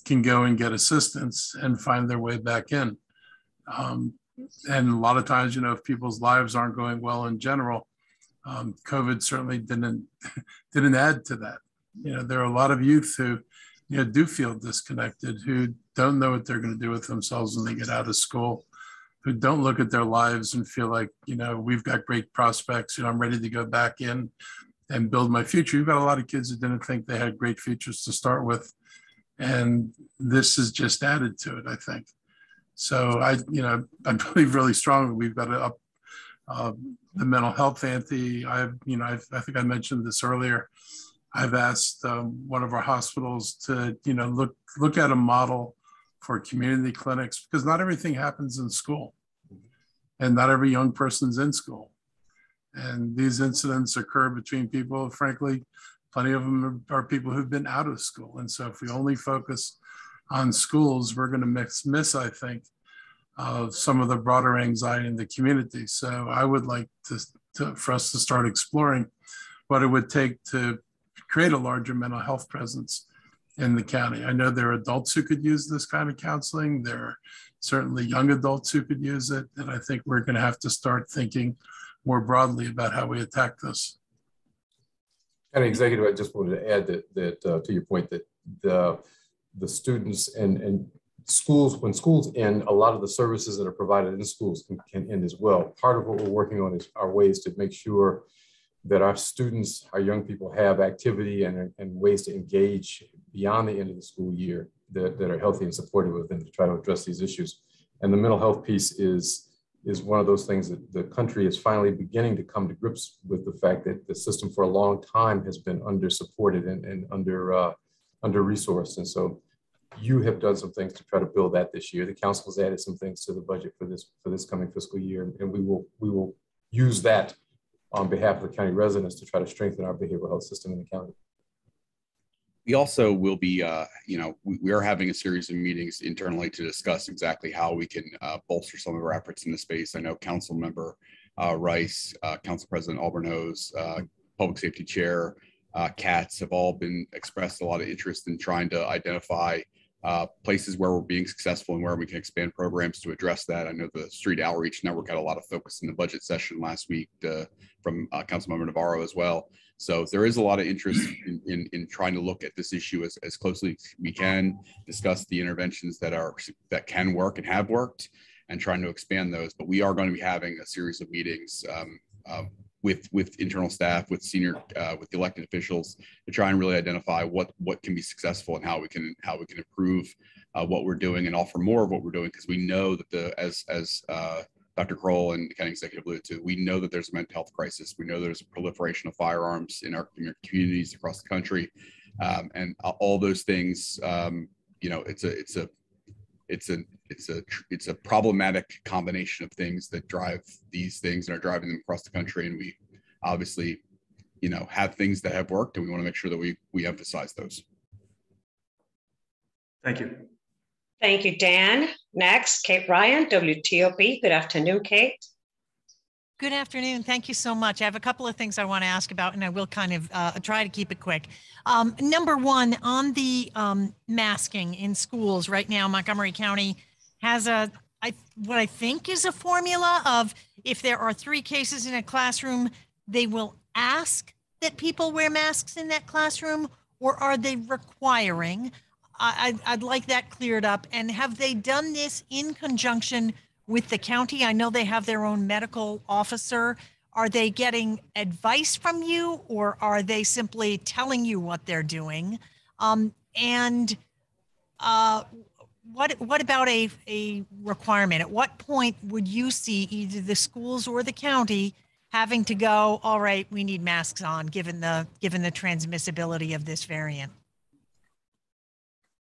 can go and get assistance and find their way back in. Um, and a lot of times, you know, if people's lives aren't going well in general, um, COVID certainly didn't didn't add to that. You know, there are a lot of youth who, you know, do feel disconnected, who don't know what they're going to do with themselves when they get out of school, who don't look at their lives and feel like, you know, we've got great prospects. You know, I'm ready to go back in and build my future. You've got a lot of kids that didn't think they had great futures to start with, and this has just added to it. I think. So I, you know, I believe really strongly we've got to up uh, the mental health ante. I've, you know, I've, i think I mentioned this earlier. I've asked um, one of our hospitals to, you know, look look at a model for community clinics because not everything happens in school, and not every young person's in school. And these incidents occur between people, frankly, plenty of them are, are people who've been out of school. And so if we only focus on schools, we're going to miss, miss I think, some of the broader anxiety in the community. So I would like to, to, for us to start exploring what it would take to create a larger mental health presence in the county. I know there are adults who could use this kind of counseling. There are certainly young adults who could use it. And I think we're going to have to start thinking more broadly about how we attack this. And executive, I just wanted to add that, that uh, to your point that the the students and, and schools, when schools end, a lot of the services that are provided in schools can, can end as well. Part of what we're working on is our ways to make sure that our students, our young people have activity and, and ways to engage beyond the end of the school year that, that are healthy and supportive of them to try to address these issues. And the mental health piece is, is one of those things that the country is finally beginning to come to grips with the fact that the system for a long time has been under supported and, and under uh, under resourced. And so you have done some things to try to build that this year. The council has added some things to the budget for this for this coming fiscal year, and we will we will use that on behalf of the county residents to try to strengthen our behavioral health system in the county. We also will be, uh, you know, we, we, are having a series of meetings internally to discuss exactly how we can uh, bolster some of our efforts in the space. I know Council Member uh, Rice, uh, Council President Albornoz, uh, Public Safety Chair uh, Katz have all been expressed a lot of interest in trying to identify uh, places where we're being successful and where we can expand programs to address that. I know the Street Outreach Network had a lot of focus in the budget session last week uh, from uh, Councilmember Navarro as well. So there is a lot of interest in, in, in, trying to look at this issue as, as closely as we can, discuss the interventions that are that can work and have worked, and trying to expand those. But we are going to be having a series of meetings um, uh, with with internal staff, with senior, uh, with elected officials to try and really identify what what can be successful and how we can how we can improve uh, what we're doing and offer more of what we're doing because we know that the as as uh, Dr. Crowel and the county executive alluded to, we know that there's a mental health crisis. We know there's a proliferation of firearms in our communities across the country. Um, and all those things, um, you know, it's a, it's a, it's a, it's a, it's a problematic combination of things that drive these things and are driving them across the country. And we obviously, you know, have things that have worked and we want to make sure that we, we emphasize those. Thank you. Thank you, Dan. Next, Kate Ryan, WTOP. Good afternoon, Kate. Good afternoon. Thank you so much. I have a couple of things I want to ask about, and I will kind of uh, try to keep it quick. Um, number one, on the um, masking in schools right now, Montgomery County has a I, what I think is a formula of if there are three cases in a classroom, they will ask that people wear masks in that classroom, or are they requiring? I, I'd like that cleared up. And have they done this in conjunction with the county? I know they have their own medical officer. Are they getting advice from you or are they simply telling you what they're doing? Um, and uh, what what about a, a requirement? At what point would you see either the schools or the county having to go, all right, we need masks on given the given the transmissibility of this variant?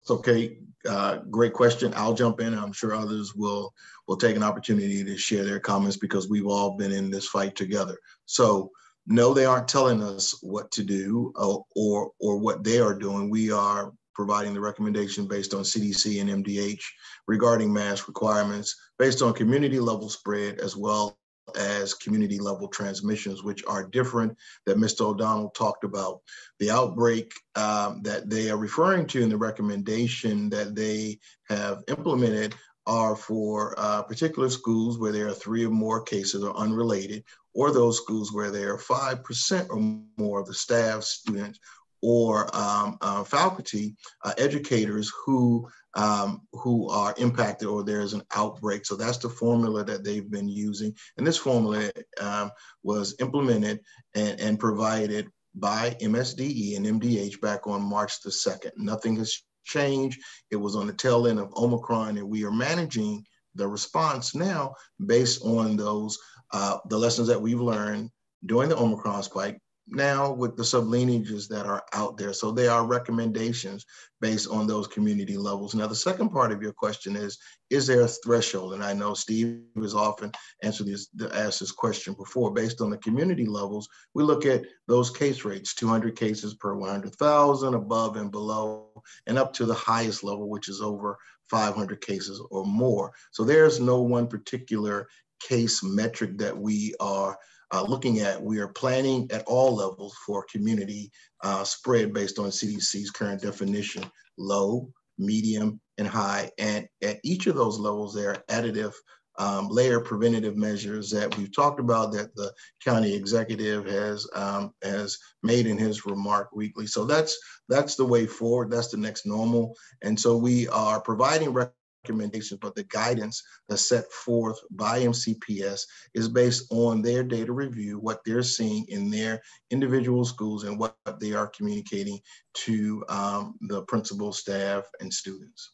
It's okay. Uh, great question. I'll jump in. I'm sure others will will take an opportunity to share their comments because we've all been in this fight together. So no, they aren't telling us what to do or uh, or, or what they are doing. We are providing the recommendation based on CDC and MDH regarding mask requirements based on community level spread as well as community level transmissions, which are different that Mr. O'Donnell talked about. The outbreak um, that they are referring to in the recommendation that they have implemented are for uh, particular schools where there are three or more cases or unrelated, or those schools where there are 5% or more of the staff, students, or um, uh, faculty, uh, educators who um, who are impacted or there's an outbreak. So that's the formula that they've been using. And this formula um, was implemented and, and provided by MSDE and MDH back on March the 2nd. Nothing has changed. It was on the tail end of Omicron, and we are managing the response now based on those uh, the lessons that we've learned during the Omicron spike now with the sublineages that are out there. So they are recommendations based on those community levels. Now, the second part of your question is, is there a threshold? And I know Steve has often answered this, asked this question before. Based on the community levels, we look at those case rates, 200 cases per 100,000, above and below, and up to the highest level, which is over 500 cases or more. So there's no one particular case metric that we are uh, looking at, we are planning at all levels for community uh, spread based on CDC's current definition, low, medium, and high. And at each of those levels, there are additive um, layer preventative measures that we've talked about that the county executive has um, has made in his remark weekly. So that's that's the way forward. That's the next normal. And so we are providing recommendations, but the guidance that's set forth by MCPS is based on their data review, what they're seeing in their individual schools and what they are communicating to um, the principal, staff, and students.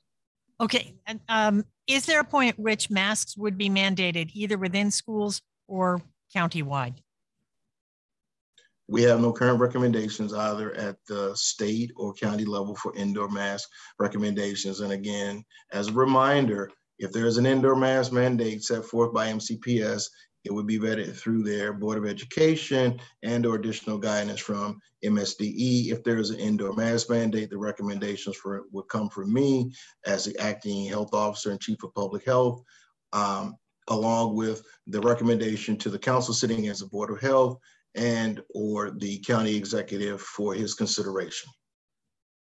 Okay, and um, is there a point at which masks would be mandated either within schools or countywide? We have no current recommendations either at the state or county level for indoor mask recommendations. And again, as a reminder, if there's an indoor mask mandate set forth by MCPS, it would be vetted through their Board of Education and or additional guidance from MSDE. If there's an indoor mask mandate, the recommendations for it would come from me as the acting health officer and chief of public health, um, along with the recommendation to the council sitting as the Board of Health and or the county executive for his consideration.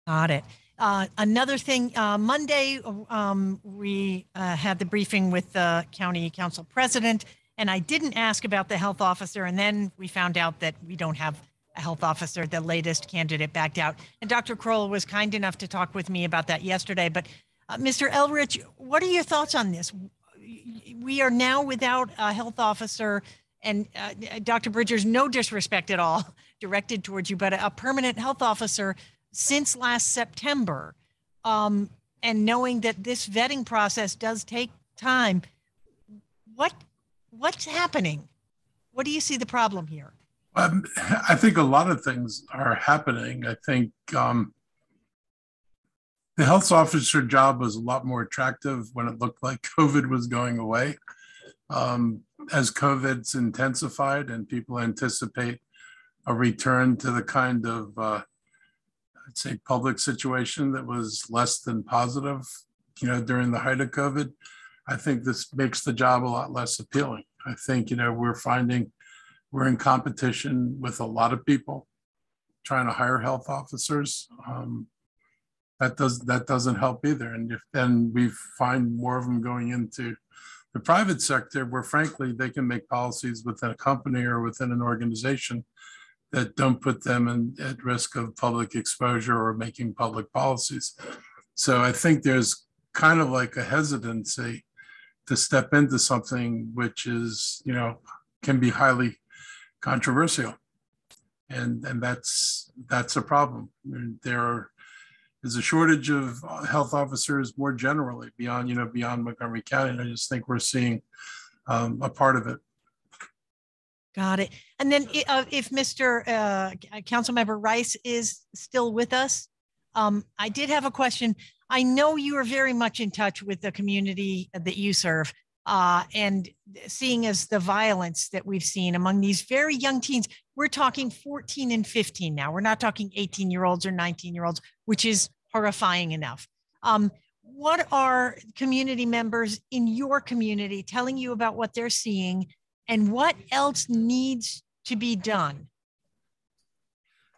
Got it. Uh, another thing, uh, Monday, um, we uh, had the briefing with the county council president, and I didn't ask about the health officer. And then we found out that we don't have a health officer. The latest candidate backed out. And Dr. Crowel was kind enough to talk with me about that yesterday. But uh, Mr. Elrich, what are your thoughts on this? We are now without a health officer and uh, Dr. Bridgers, no disrespect at all directed towards you, but a permanent health officer since last September, um, and knowing that this vetting process does take time, what what's happening? What do you see the problem here? Um, I think a lot of things are happening. I think um, the health officer job was a lot more attractive when it looked like COVID was going away. Um, as COVID's intensified and people anticipate a return to the kind of, uh, I'd say, public situation that was less than positive, you know, during the height of COVID, I think this makes the job a lot less appealing. I think, you know, we're finding we're in competition with a lot of people trying to hire health officers. Um, that does that doesn't help either. And if then we find more of them going into the private sector, where frankly they can make policies within a company or within an organization that don't put them in, at risk of public exposure or making public policies. So I think there's kind of like a hesitancy to step into something which is, you know, can be highly controversial. And, and that's that's a problem. There are there's a shortage of health officers more generally beyond, you know, beyond Montgomery County. And I just think we're seeing um, a part of it. Got it. And then uh, if Mr. Uh, Councilmember Rice is still with us, um, I did have a question. I know you are very much in touch with the community that you serve. Uh, and seeing as the violence that we've seen among these very young teens, we're talking 14 and 15 now. We're not talking 18 year olds or 19 year olds, which is horrifying enough. Um, what are community members in your community telling you about what they're seeing and what else needs to be done?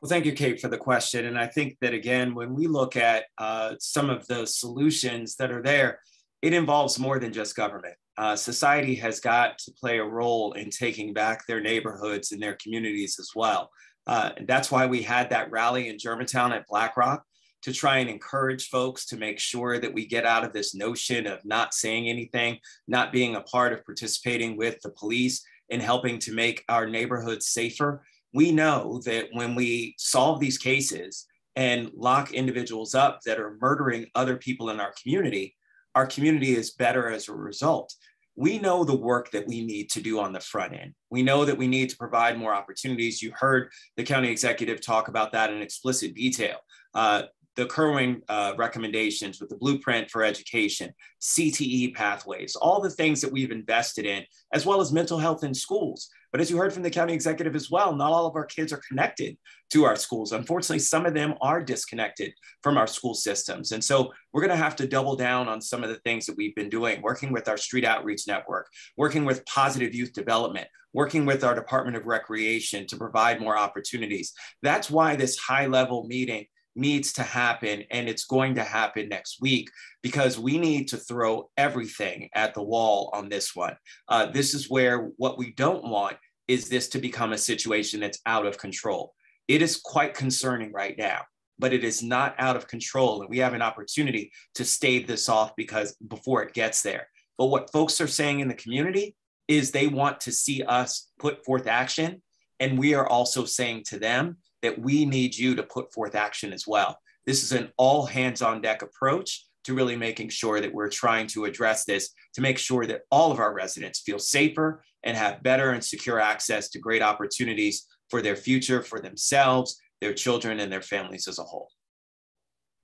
Well, thank you, Kate, for the question. And I think that, again, when we look at uh, some of the solutions that are there, it involves more than just government. Uh, society has got to play a role in taking back their neighborhoods and their communities as well. Uh, and that's why we had that rally in Germantown at Black Rock to try and encourage folks to make sure that we get out of this notion of not saying anything, not being a part of participating with the police in helping to make our neighborhoods safer. We know that when we solve these cases and lock individuals up that are murdering other people in our community, our community is better as a result. We know the work that we need to do on the front end. We know that we need to provide more opportunities. You heard the county executive talk about that in explicit detail. Uh, the Kirwan uh, recommendations with the blueprint for education, CTE pathways, all the things that we've invested in, as well as mental health in schools. But as you heard from the county executive as well, not all of our kids are connected to our schools. Unfortunately, some of them are disconnected from our school systems. And so we're going to have to double down on some of the things that we've been doing, working with our street outreach network, working with positive youth development, working with our Department of Recreation to provide more opportunities. That's why this high level meeting needs to happen and it's going to happen next week because we need to throw everything at the wall on this one. Uh, this is where what we don't want is this to become a situation that's out of control. It is quite concerning right now, but it is not out of control. And we have an opportunity to stave this off because before it gets there. But what folks are saying in the community is they want to see us put forth action. And we are also saying to them that we need you to put forth action as well. This is an all hands on deck approach to really making sure that we're trying to address this to make sure that all of our residents feel safer and have better and secure access to great opportunities for their future, for themselves, their children, and their families as a whole.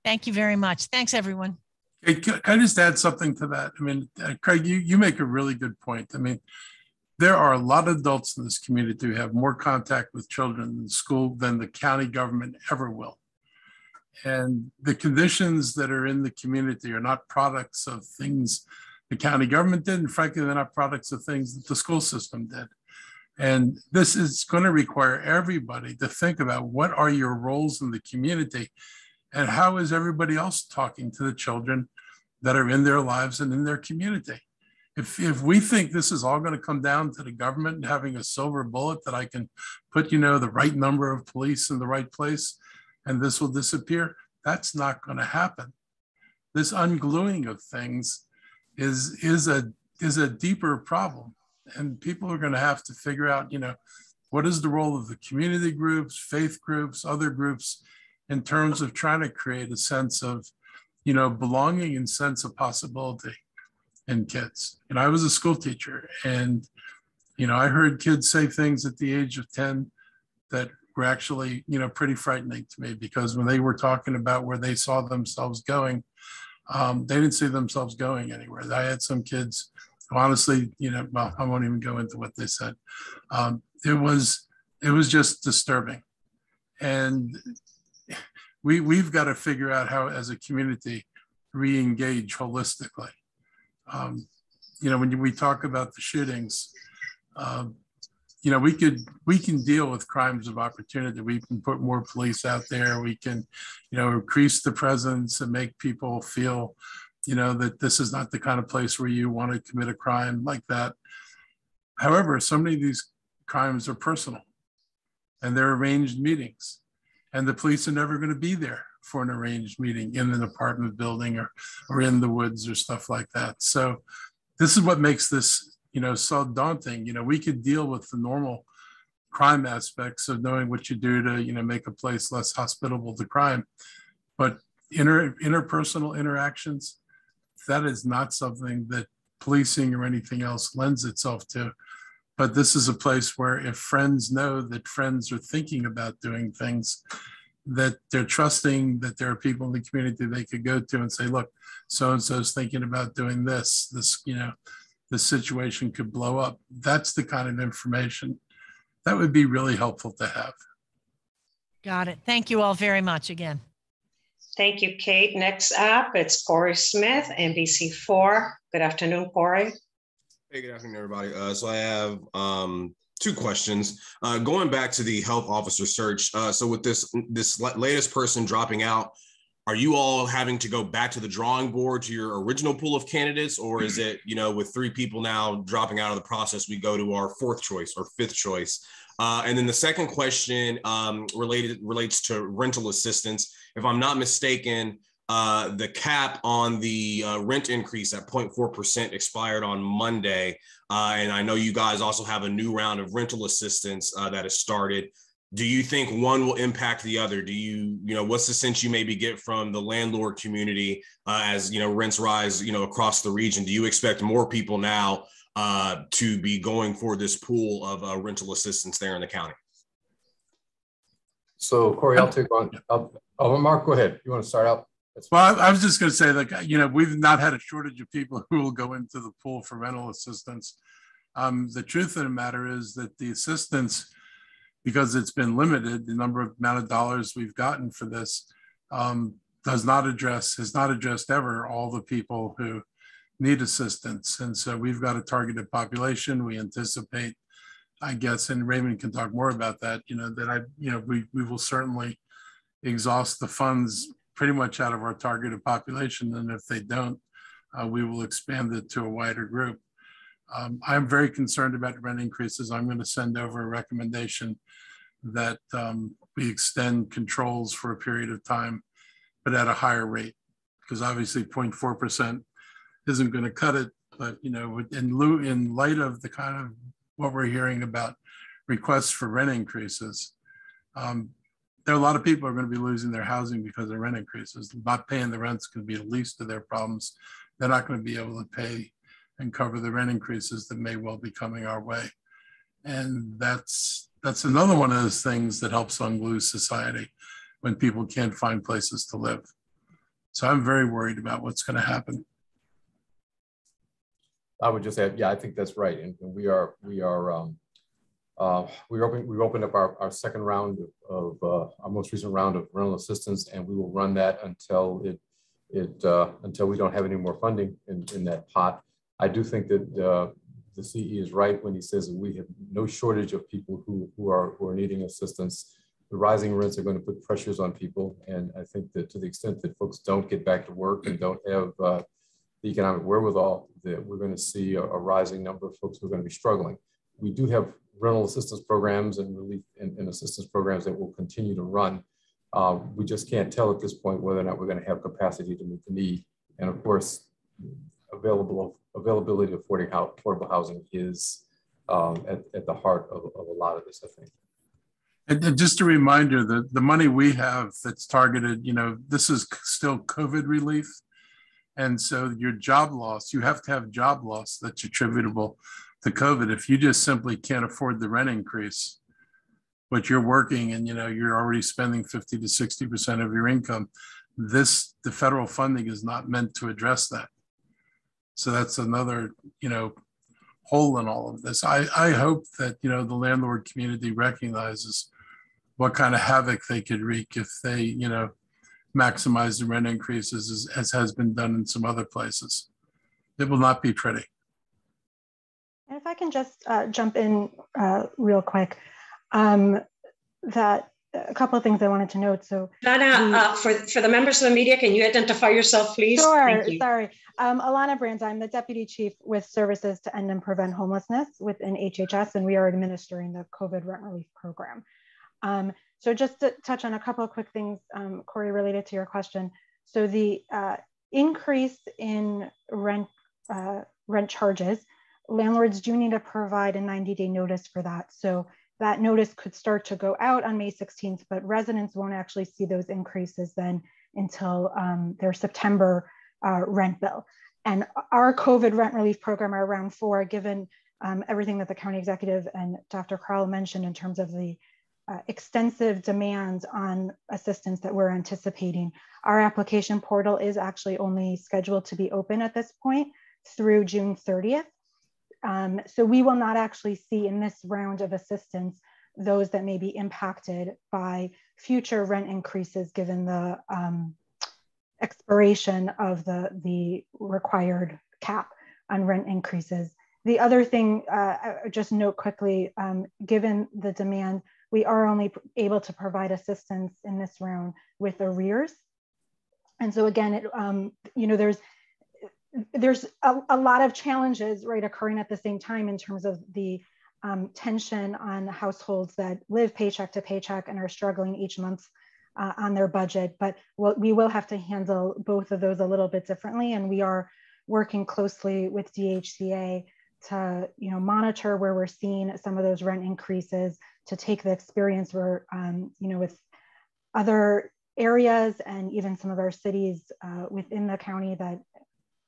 Thank you very much. Thanks, everyone. Hey, can I just add something to that? I mean, uh, Craig, you, you make a really good point. I mean, there are a lot of adults in this community who have more contact with children in school than the county government ever will. And the conditions that are in the community are not products of things the county government did, and frankly, they're not products of things that the school system did. And this is going to require everybody to think about what are your roles in the community and how is everybody else talking to the children that are in their lives and in their community if if we think this is all going to come down to the government having a silver bullet that I can put, you know, the right number of police in the right place and this will disappear, that's not going to happen. This ungluing of things is is a is a deeper problem. And people are going to have to figure out, you know, what is the role of the community groups, faith groups, other groups in terms of trying to create a sense of, you know, belonging and sense of possibility and kids. And I was a school teacher, and You know, I heard kids say things at the age of 10 that were actually, you know, pretty frightening to me because when they were talking about where they saw themselves going, um, they didn't see themselves going anywhere. I had some kids who honestly, you know, well, I won't even go into what they said. Um, it was, it was just disturbing. And we, we've got to figure out how, as a community, re-engage holistically. Um, you know, when we talk about the shootings, um, you know, we could we can deal with crimes of opportunity. We can put more police out there. We can, you know, increase the presence and make people feel, you know, that this is not the kind of place where you want to commit a crime like that. However, so many of these crimes are personal and they're arranged meetings. And the police are never going to be there for an arranged meeting in an apartment building or, or in the woods or stuff like that. So this is what makes this, you know, so daunting. You know, we could deal with the normal crime aspects of knowing what you do to, you know, make a place less hospitable to crime. But inter, interpersonal interactions, that is not something that policing or anything else lends itself to. But this is a place where if friends know that friends are thinking about doing things, that they're trusting that there are people in the community they could go to and say, look, so and so is thinking about doing this. This, you know, the situation could blow up. That's the kind of information that would be really helpful to have. Got it. Thank you all very much again. Thank you, Kate. Next up, it's Corey Smith, NBC4. Good afternoon, Corey. Hey, good afternoon, everybody. Uh, so I have um, two questions. Uh, going back to the health officer search. Uh, so with this this latest person dropping out, are you all having to go back to the drawing board to your original pool of candidates, or is it you know with three people now dropping out of the process, we go to our fourth choice or fifth choice? Uh, and then the second question um, related relates to rental assistance. If I'm not mistaken, uh, the cap on the uh, rent increase at 0.4% expired on Monday. Uh, and I know you guys also have a new round of rental assistance uh, that has started. Do you think one will impact the other? Do you, you know, what's the sense you maybe get from the landlord community uh, as, you know, rents rise, you know, across the region? Do you expect more people now to be going for this pool of rental assistance there in the county? So Corey, I'll take on. I'll, oh, Marc, go ahead. You want to start out? Well, I, I was just going to say, like, you know, we've not had a shortage of people who will go into the pool for rental assistance. Um, the truth of the matter is that the assistance, because it's been limited, the number of amount of dollars we've gotten for this um, does not address, has not addressed ever all the people who need assistance. And so we've got a targeted population. We anticipate, I guess, and Raymond can talk more about that, you know, that I, you know, we, we will certainly exhaust the funds pretty much out of our targeted population. And if they don't, uh, we will expand it to a wider group. Um, I'm very concerned about rent increases. I'm going to send over a recommendation that um, we extend controls for a period of time, but at a higher rate, because obviously 0.4% isn't going to cut it. But you know, in lieu, in light of the kind of what we're hearing about requests for rent increases, um, there are a lot of people are going to be losing their housing because of rent increases. Not paying the rent is going to be the least of their problems. They're not going to be able to pay and cover the rent increases that may well be coming our way. And that's that's another one of those things that helps unglue society when people can't find places to live. So I'm very worried about what's going to happen. I would just add, yeah, I think that's right, and, we are we are um, uh, we opened we opened up our, our second round of, of uh, our most recent round of rental assistance, and we will run that until it it uh, until we don't have any more funding in, in that pot. I do think that uh, the CE is right when he says that we have no shortage of people who who are who are needing assistance. The rising rents are going to put pressures on people, and I think that to the extent that folks don't get back to work and don't have uh, the economic wherewithal, that we're going to see a, a rising number of folks who are going to be struggling. We do have rental assistance programs and relief and, and assistance programs that will continue to run. Um, we just can't tell at this point whether or not we're going to have capacity to meet the need. And of course, available availability of affordable housing is um, at, at the heart of, of a lot of this, I think. And just a reminder that the money we have that's targeted, you know, this is still COVID relief. And so your job loss, you have to have job loss that's attributable to COVID, if you just simply can't afford the rent increase, but you're working and you know you're already spending 50 to 60 percent of your income, this the federal funding is not meant to address that. So that's another you know hole in all of this. I, I hope that you know the landlord community recognizes what kind of havoc they could wreak if they you know maximize the rent increases as, as has been done in some other places. It will not be pretty. And if I can just uh, jump in uh, real quick, um, that a couple of things I wanted to note. So, Donna, the, uh, for, for the members of the media, can you identify yourself, please? Sure, sorry. Um, Alana Brands, I'm the Deputy Chief with Services to End and Prevent Homelessness within HHS, and we are administering the COVID Rent Relief Program. Um, so just to touch on a couple of quick things, um, Corey, related to your question. So the uh, increase in rent, uh, rent charges, landlords do need to provide a 90 day notice for that. So that notice could start to go out on May 16th, but residents won't actually see those increases then until um, their September uh, rent bill. And our COVID rent relief program, our round four, given um, everything that the county executive and Dr. Crowel mentioned in terms of the uh, extensive demands on assistance that we're anticipating. Our application portal is actually only scheduled to be open at this point through June 30th. Um, so we will not actually see in this round of assistance those that may be impacted by future rent increases given the um, expiration of the, the required cap on rent increases. The other thing, uh, just note quickly, um, given the demand, we are only able to provide assistance in this round with arrears. And so again, it, um, you know, there's there's a, a, lot of challenges right occurring at the same time in terms of the um, tension on households that live paycheck to paycheck and are struggling each month uh, on their budget. But we'll, we will have to handle both of those a little bit differently. And we are working closely with DHCA to you know, monitor where we're seeing some of those rent increases, to take the experience we're, um, you know, with other areas and even some of our cities uh, within the county that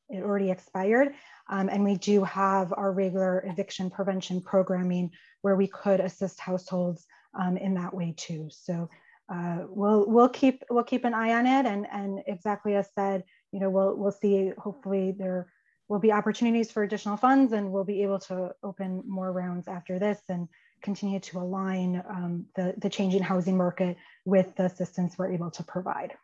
it already expired. Um, and we do have our regular eviction prevention programming where we could assist households um, in that way too. So uh, we'll we'll keep we'll keep an eye on it, and and exactly as said, you know, we'll we'll see. Hopefully, there will be opportunities for additional funds, and we'll be able to open more rounds after this and continue to align um, the the changing housing market with the assistance we're able to provide.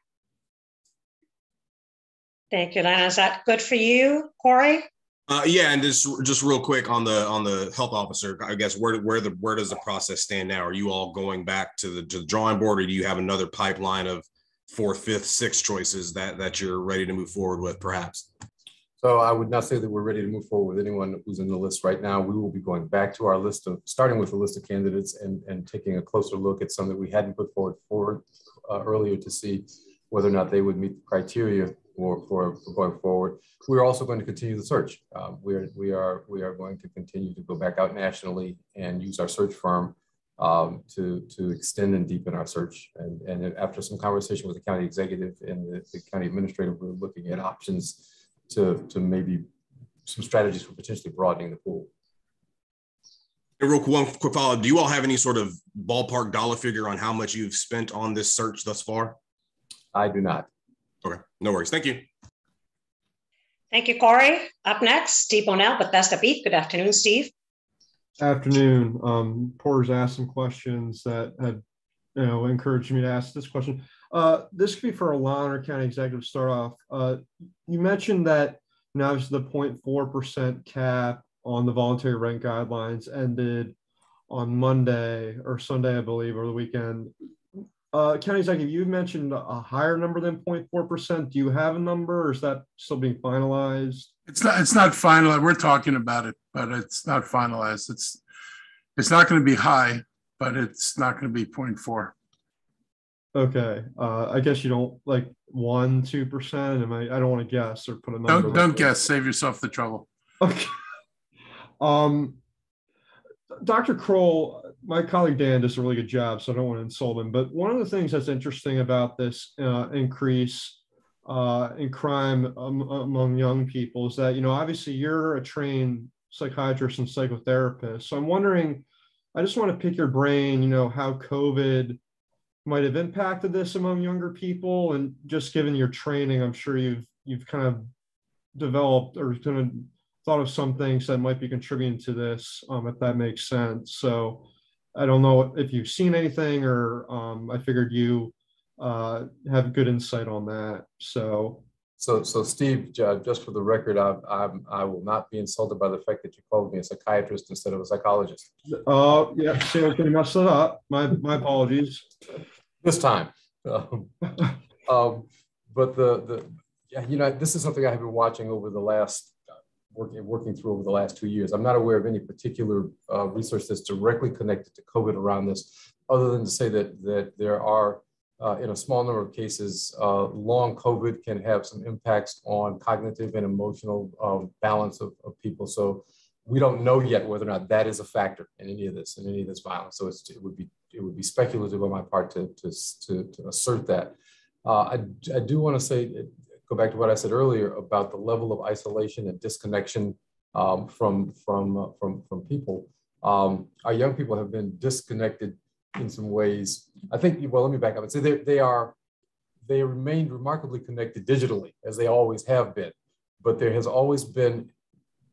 Thank you, Lana. Is that good for you, Corey? Uh, yeah, and just just real quick on the on the health officer, I guess where where the where does the process stand now? Are you all going back to the, to the drawing board, or do you have another pipeline of fourth, fifth, sixth choices that that you're ready to move forward with, perhaps? So I would not say that we're ready to move forward with anyone who's in the list right now. We will be going back to our list of starting with a list of candidates and and taking a closer look at some that we hadn't put forward forward uh, earlier to see whether or not they would meet the criteria for, for, for going forward. We're also going to continue the search. Um, we're, we, are, we are going to continue to go back out nationally and use our search firm um, to, to extend and deepen our search. And, and after some conversation with the county executive and the, the county administrator, we're looking at options to, to maybe some strategies for potentially broadening the pool. And real quick, one quick follow up. Do you all have any sort of ballpark dollar figure on how much you've spent on this search thus far? I do not. Okay, no worries. Thank you. Thank you, Corey. Up next, Steve Bohnel, Bethesda Beat. Good afternoon, Steve. Afternoon. Um, Porter's asked some questions that had, you know, encouraged me to ask this question. Uh, this could be for Alana or County Executive to start off. Uh, you mentioned that now it's the 0.4% cap on the voluntary rent guidelines ended on Monday or Sunday, I believe, or the weekend. Uh, County Executive, you mentioned a higher number than 0.4%. Do you have a number or is that still being finalized? It's not, it's not finalized. We're talking about it, but it's not finalized. It's, it's not going to be high, but it's not going to be 0.4. Okay. Uh, I guess you don't like one, 2%. Am I, I don't want to guess or put a number. Don't, don't guess. Save yourself the trouble. Okay. Um, Dr. Crowel, my colleague Dan does a really good job, so I don't want to insult him. But one of the things that's interesting about this uh, increase uh, in crime um, among young people is that, you know, obviously you're a trained psychiatrist and psychotherapist, So I'm wondering, I just want to pick your brain, you know, how COVID might have impacted this among younger people and just given your training, I'm sure you've you've kind of developed or kind of thought of some things that might be contributing to this, um, if that makes sense. So I don't know if you've seen anything or um, I figured you uh, have good insight on that. So so, so Steve, just for the record, I, I'm, I will not be insulted by the fact that you called me a psychiatrist instead of a psychologist. Oh, uh, yeah, see, I can mess it up. My, my apologies. This time. Um, um, but the, the, yeah, you know, this is something I have been watching over the last, working, working through over the last two years. I'm not aware of any particular uh, research that's directly connected to COVID around this, other than to say that, that there are uh, in a small number of cases, uh, long COVID can have some impacts on cognitive and emotional um, balance of, of, people. So we don't know yet whether or not that is a factor in any of this, in any of this violence. So it would be it would be speculative on my part to, to, to, to assert that. Uh, I, I do want to say, go back to what I said earlier about the level of isolation and disconnection um, from, from, uh, from, from people. Um, our young people have been disconnected in some ways. I think, well, let me back up and say they, they are, they remained remarkably connected digitally as they always have been, but there has always been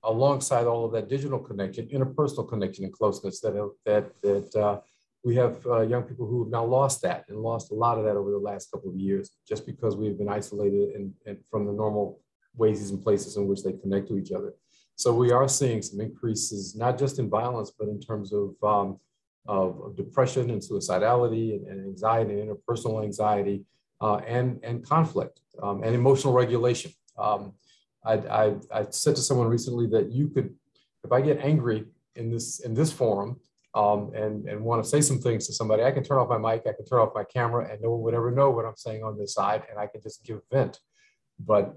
alongside all of that digital connection, interpersonal connection and closeness that, that, that uh, we have uh, young people who have now lost that and lost a lot of that over the last couple of years, just because we've been isolated and, and from the normal ways and places in which they connect to each other. So we are seeing some increases, not just in violence, but in terms of um, of, of depression and suicidality and, and, anxiety and interpersonal anxiety uh, and, and conflict um, and emotional regulation. Um, I, I, I, said to someone recently that you could, if I get angry in this, in this forum um, and, and want to say some things to somebody, I can turn off my mic, I can turn off my camera and no one would ever know what I'm saying on this side and I can just give vent. But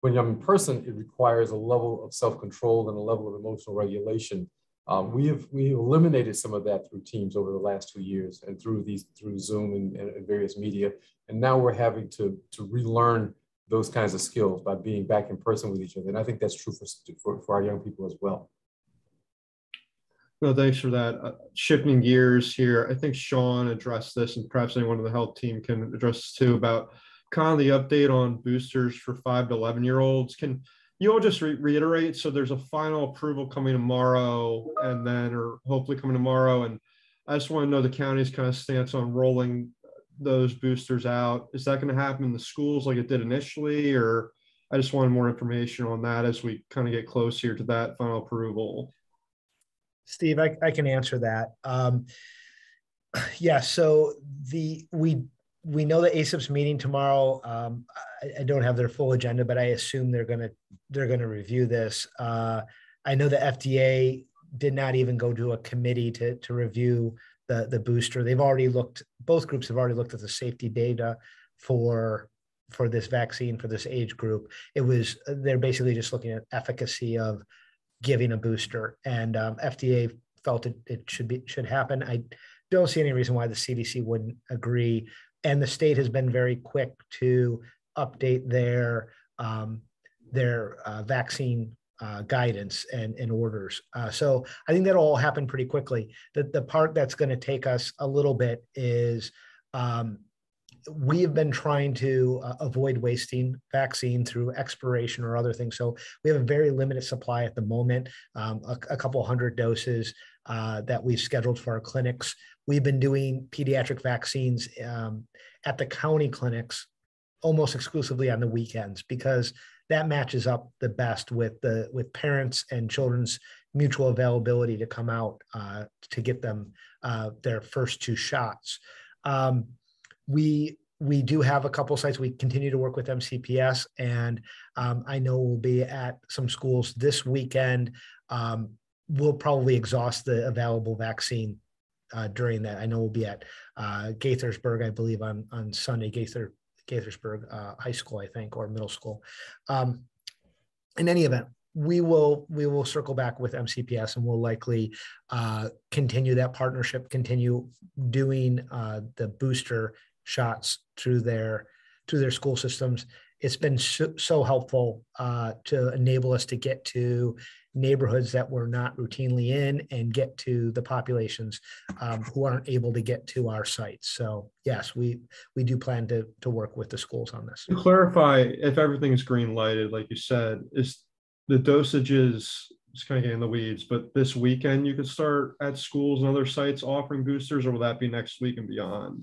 when I'm in person, it requires a level of self-control and a level of emotional regulation um, we have we eliminated some of that through Teams over the last two years and through these through Zoom and, and various media. And now we're having to to relearn those kinds of skills by being back in person with each other. And I think that's true for for, for our young people as well. Well, thanks for that. Uh, shifting gears here, I think Sean addressed this, and perhaps anyone on the health team can address this too about kind of the update on boosters for five to 11 year olds. Can you all just re- reiterate. So there's a final approval coming tomorrow, and then or hopefully coming tomorrow. And I just want to know the county's kind of stance on rolling those boosters out. Is that going to happen in the schools like it did initially, or I just wanted more information on that as we kind of get close here to that final approval. Steve, I, I can answer that. Um, yeah, so the we we know that ACIP's meeting tomorrow. Um, I, I, don't have their full agenda, but I assume they're gonna they're gonna review this. Uh, I know the FDA did not even go to a committee to to review the the booster. They've already looked. Both groups have already looked at the safety data for for this vaccine for this age group. It was they're basically just looking at efficacy of giving a booster, and um, FDA felt it, it should be should happen. I don't see any reason why the CDC wouldn't agree and the state has been very quick to update their um, their uh, vaccine uh, guidance and, and orders. Uh, so I think that'll all happen pretty quickly. The, the part that's going to take us a little bit is um, we have been trying to uh, avoid wasting vaccine through expiration or other things. So we have a very limited supply at the moment, um, a, a, couple hundred doses uh, that we've scheduled for our clinics. We've been doing pediatric vaccines um, at the county clinics almost exclusively on the weekends because that matches up the best with the with parents and children's mutual availability to come out uh, to get them uh, their first two shots. Um, we we do have a couple sites. We continue to work with MCPS, and um, I know we'll be at some schools this weekend. Um, we'll probably exhaust the available vaccine uh, during that. I know we'll be at uh, Gaithersburg, I believe, on on Sunday, Gaither Gaithersburg uh, High School, I think, or middle school. Um, in any event, we will we will circle back with MCPS and we'll likely uh, continue that partnership, continue doing uh, the booster shots through their through their school systems. it's been so, so helpful uh, to enable us to get to neighborhoods that we're not routinely in and get to the populations um, who aren't able to get to our sites. So yes, we we do plan to to work with the schools on this. To clarify, if everything's green lighted, like you said, is the dosages it's kind of getting in the weeds, but this weekend you could start at schools and other sites offering boosters, or will that be next week and beyond?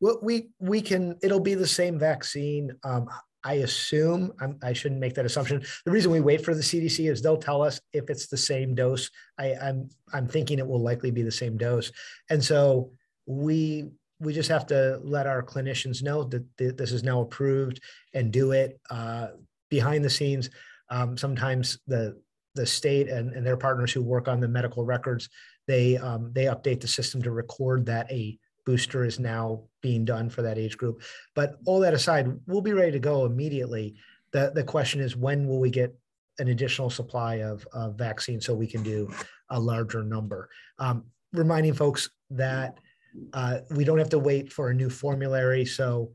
Well, we we can. It'll be the same vaccine. Um, I assume I'm, I should not make that assumption. The reason we wait for the CDC is they'll tell us if it's the same dose. I, I'm I'm thinking it will likely be the same dose, and so we we just have to let our clinicians know that th- this is now approved and do it uh, behind the scenes. Um, sometimes the the state and, and their partners who work on the medical records, they um, they update the system to record that a booster is now being done for that age group. But all that aside, we'll be ready to go immediately. The, the question is when will we get an additional supply of, of vaccine so we can do a larger number? Um, reminding folks that uh, we don't have to wait for a new formulary. So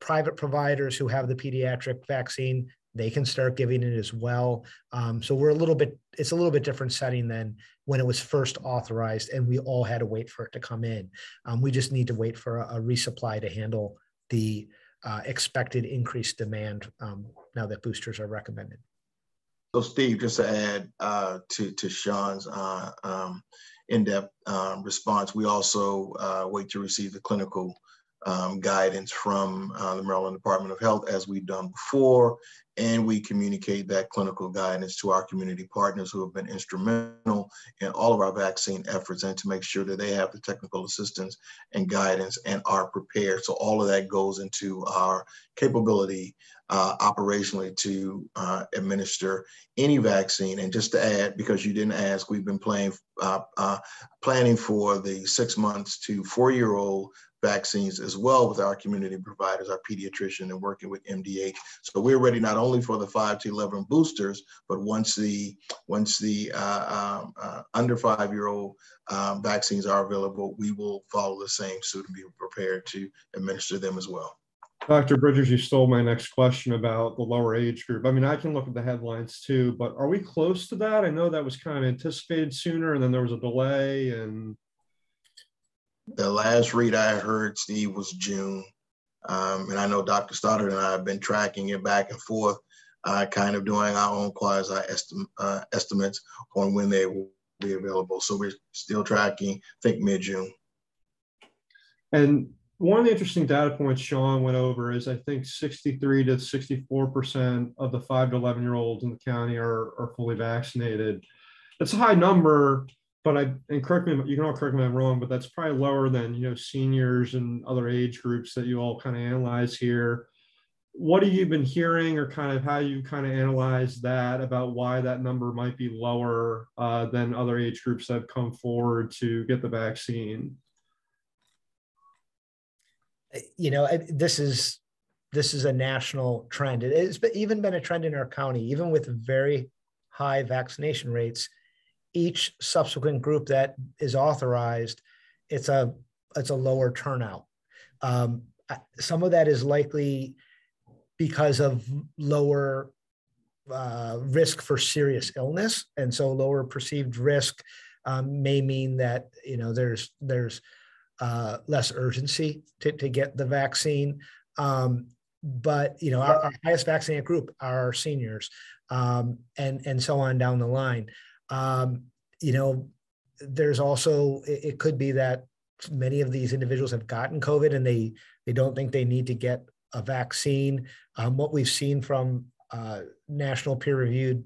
private providers who have the pediatric vaccine, they can start giving it as well. Um, so we're a little bit, it's a little bit different setting than when it was first authorized and we all had to wait for it to come in. Um, we just need to wait for a, a resupply to handle the uh, expected increased demand um, now that boosters are recommended. So Steve, just to add uh, to, to Sean's uh, um, in-depth um, response, we also uh, wait to receive the clinical um, guidance from uh, the Maryland Department of Health as we've done before. And we communicate that clinical guidance to our community partners who have been instrumental in all of our vaccine efforts and to make sure that they have the technical assistance and guidance and are prepared. So all of that goes into our capability uh, operationally to uh, administer any vaccine. And just to add, because you didn't ask, we've been playing, uh, uh planning for the six months to four year old vaccines as well with our community providers, our pediatrician, and working with MDH. So we're ready not only for the five to 11 boosters, but once the once the uh, um, uh, under five year old um, vaccines are available, we will follow the same suit and be prepared to administer them as well. Dr. Bridgers, you stole my next question about the lower age group. I mean, I can look at the headlines too, but are we close to that? I know that was kind of anticipated sooner and then there was a delay and the last read I heard, Steve, was June. Um, and I know Dr. Stoddard and I have been tracking it back and forth, uh, kind of doing our own quasi estim- uh, estimates on when they will be available. So we're still tracking, I think mid June. And one of the interesting data points Sean went over is I think 63 to 64% of the 5 to 11 year olds in the county are, are fully vaccinated. That's a high number but I and correct me, you can all correct me if I'm wrong, but that's probably lower than you know seniors and other age groups that you all kind of analyze here. What have you been hearing, or kind of how you kind of analyze that about why that number might be lower uh, than other age groups that have come forward to get the vaccine? You know, this is this is a national trend. It's even been a trend in our county, even with very high vaccination rates each subsequent group that is authorized, it's a it's a lower turnout. Um, some of that is likely because of lower uh, risk for serious illness, and so lower perceived risk um, may mean that you know there's there's uh, less urgency to, to get the vaccine. Um, but you know our, our, highest vaccinated group are seniors, um, and and so on down the line. Um, you know, there's also it, it could be that many of these individuals have gotten COVID and they they don't think they need to get a vaccine. Um, what we've seen from uh, national peer-reviewed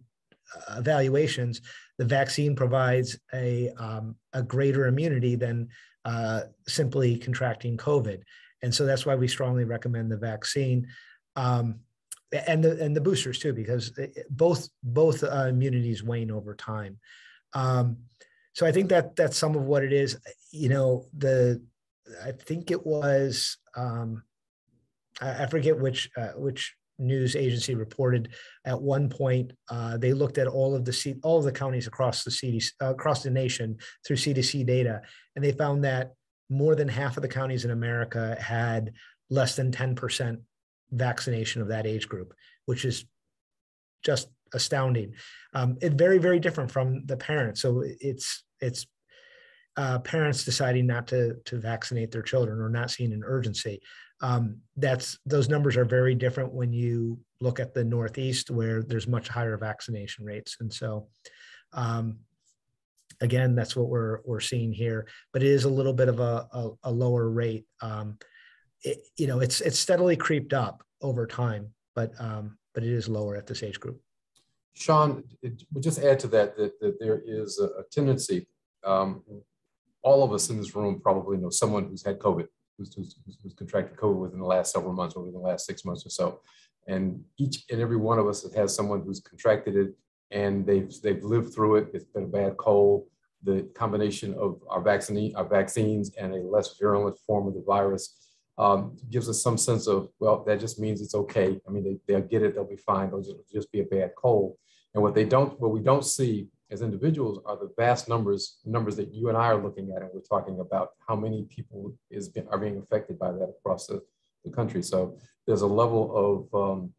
uh, evaluations, the vaccine provides a um, a greater immunity than uh, simply contracting COVID, and so that's why we strongly recommend the vaccine. Um, and the and the boosters too, because both both uh, immunities wane over time. Um, so I think that that's some of what it is. You know, the I think it was um, I, I forget which uh, which news agency reported at one point uh, they looked at all of the C- all of the counties across the CDC uh, across the nation through CDC data, and they found that more than half of the counties in America had less than 10% vaccination of that age group, which is just astounding. Um, very, very different from the parents. So it's it's uh, parents deciding not to to vaccinate their children or not seeing an urgency. Um, that's those numbers are very different when you look at the Northeast, where there's much higher vaccination rates, and so. Um, again, that's what we're we're seeing here, but it is a little bit of a, a, a lower rate. Um, it, you know, it's it's steadily creeped up over time, but um, but it is lower at this age group. Sean, it would just add to that that, that there is a, tendency. Um, all of us in this room probably know someone who's had COVID, who's, who's, who's contracted COVID within the last several months, or within the last six months or so. And each and every one of us has someone who's contracted it and they've they've lived through it. It's been a bad cold. The combination of our vaccine, our vaccines, and a less virulent form of the virus um, gives us some sense of well, that just means it's okay. I mean, they, they'll get it, they'll be fine. It'll just, just be a bad cold. And what they don't, what we don't see as individuals are the vast numbers, numbers that you and I are looking at, and we're talking about how many people is are being affected by that across the, the country. So there's a level of um,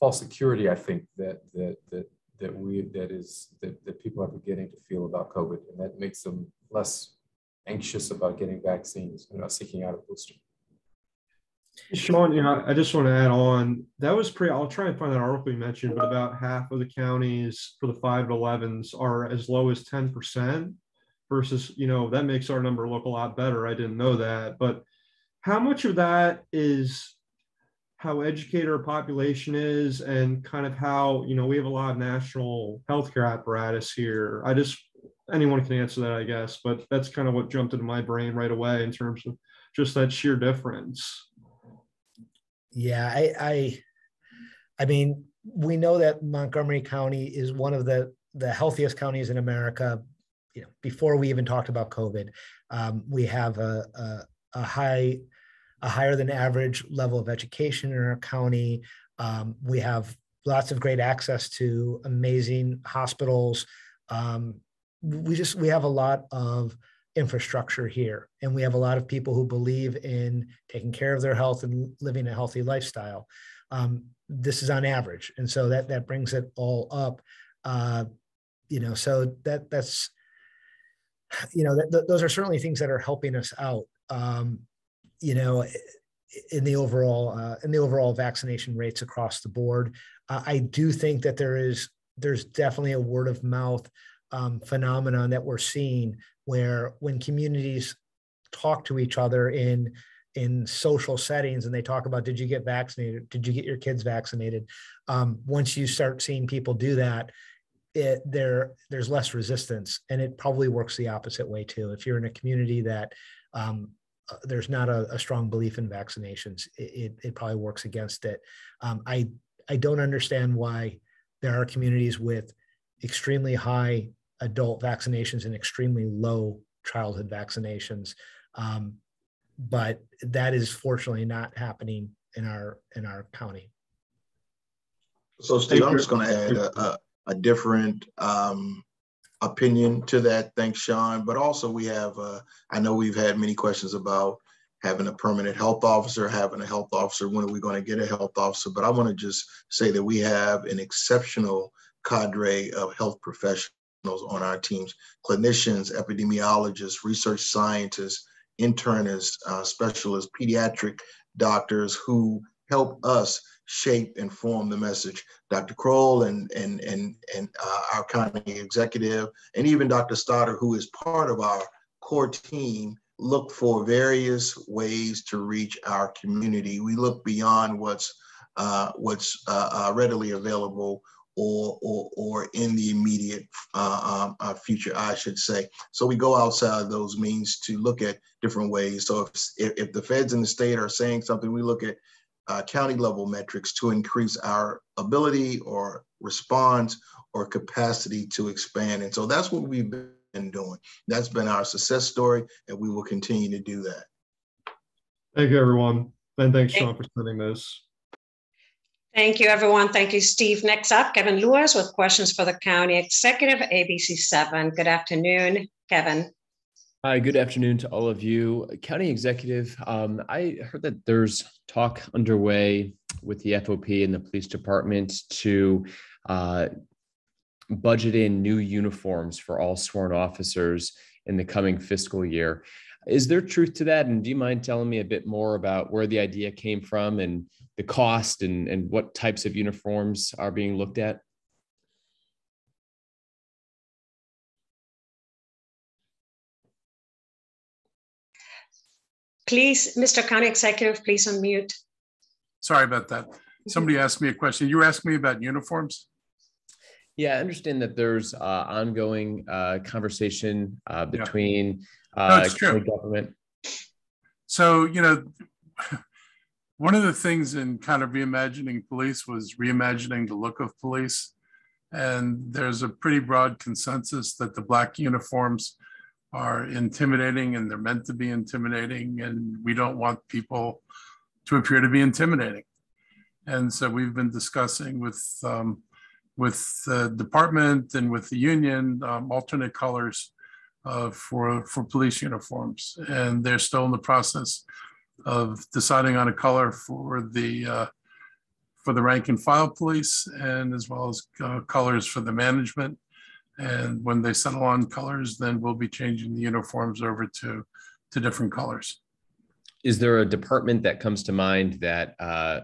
false security, I think, that that that that we that is that, that people are beginning to feel about COVID, and that makes them less anxious about getting vaccines and not seeking out a booster. Sean, you know, I just want to add on. That was pretty. I'll try and find that article you mentioned, but about half of the counties for the five to elevens are as low as ten percent. Versus, you know, that makes our number look a lot better. I didn't know that, but how much of that is how educated our population is, and kind of how you know we have a lot of national healthcare apparatus here. I just anyone can answer that, I guess, but that's kind of what jumped into my brain right away in terms of just that sheer difference. Yeah, I, I, I mean, we know that Montgomery County is one of the the healthiest counties in America. You know, before we even talked about COVID, um, we have a, a, a, high, a higher than average level of education in our county. Um, we have lots of great access to amazing hospitals. Um, we just we have a lot of infrastructure here. And we have a lot of people who believe in taking care of their health and living a healthy lifestyle. Um, this is on average. And so that, that brings it all up. Uh, you know, so that that's, you know, that, those are certainly things that are helping us out. Um, you know, in the overall uh, in the overall vaccination rates across the board, uh, I do think that there is there's definitely a word of mouth um, phenomenon that we're seeing where when communities talk to each other in in social settings and they talk about did you get vaccinated? Did you get your kids vaccinated? Um, once you start seeing people do that it there there's less resistance and it probably works the opposite way too. If you're in a community that um, uh, there's not a, a, strong belief in vaccinations it, it, it probably works against it. Um, i i don't understand why there are communities with extremely high adult vaccinations and extremely low childhood vaccinations. Um, but that is fortunately not happening in our in our county. So, Steve, I'm just going to add a, a, a different um, opinion to that. Thanks, Sean. But also, we have, uh, I know we've had many questions about having a permanent health officer, having a health officer. When are we going to get a health officer? But I want to just say that we have an exceptional cadre of health professionals on our teams clinicians, epidemiologists, research scientists, internists, uh, specialists, pediatric doctors who help us shape and form the message. Dr. Crowel and, and, and, and uh, our county executive, and even Dr. Stoddard, who is part of our core team, look for various ways to reach our community. We look beyond what's uh, what's uh, uh readily available or, or, or in the immediate uh, um, uh, future, I should say. So we go outside of those means to look at different ways. So if, if the feds in the state are saying something, we look at uh, county level metrics to increase our ability or response or capacity to expand. And so that's what we've been doing. That's been our success story, and we will continue to do that. Thank you, everyone. And thanks, Sean, for sending this. Thank you, everyone. Thank you, Steve. Next up, Kevin Lewis with questions for the county executive, ABC7. Good afternoon, Kevin. Hi, good afternoon to all of you. County Executive, um, I heard that there's talk underway with the FOP and the police department to uh, budget in new uniforms for all sworn officers in the coming fiscal year. Is there truth to that? And do you mind telling me a bit more about where the idea came from and the cost and, and what types of uniforms are being looked at? Please, Mr. County Executive, please unmute. Sorry about that. Somebody asked me a question. You asked me about uniforms? Yeah, I understand that there's uh, ongoing uh, conversation uh, between No, uh, it's true. government. So, you know, one of the things in kind of reimagining police was reimagining the look of police. And there's a pretty broad consensus that the black uniforms are intimidating and they're meant to be intimidating. And we don't want people to appear to be intimidating. And so we've been discussing with, um, with the department and with the union, um, alternate colors uh, for, for police uniforms. And they're still in the process of deciding on a color for the, uh, for the rank and file police and as well as uh, colors for the management. And when they settle on colors, then we'll be changing the uniforms over to, to different colors. Is there a department that comes to mind that uh,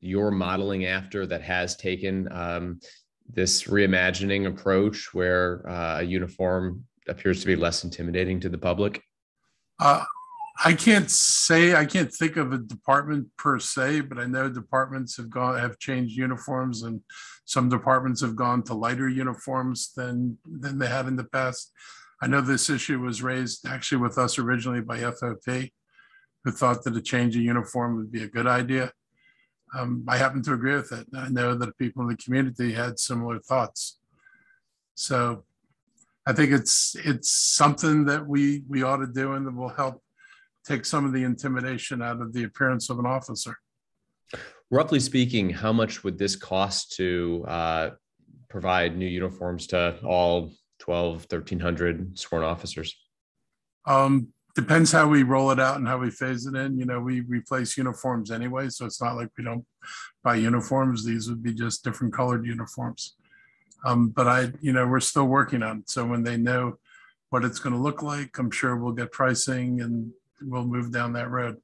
you're modeling after that has taken um, this reimagining approach where uh, a uniform appears to be less intimidating to the public? Uh, I can't say, I can't think of a department per se, but I know departments have gone, have changed uniforms and some departments have gone to lighter uniforms than, than they had in the past. I know this issue was raised actually with us originally by FOP, who thought that a change of uniform would be a good idea. Um, I happen to agree with it. I know that people in the community had similar thoughts. So I think it's, it's something that we, we ought to do and that will help take some of the intimidation out of the appearance of an officer. Roughly speaking, how much would this cost to uh, provide new uniforms to all 12, 1300 sworn officers? Um, depends how we roll it out and how we phase it in. You know, we replace uniforms anyway, so it's not like we don't buy uniforms. These would be just different colored uniforms. Um, but I, you know, we're still working on it. So when they know what it's going to look like, I'm sure we'll get pricing and we'll move down that road.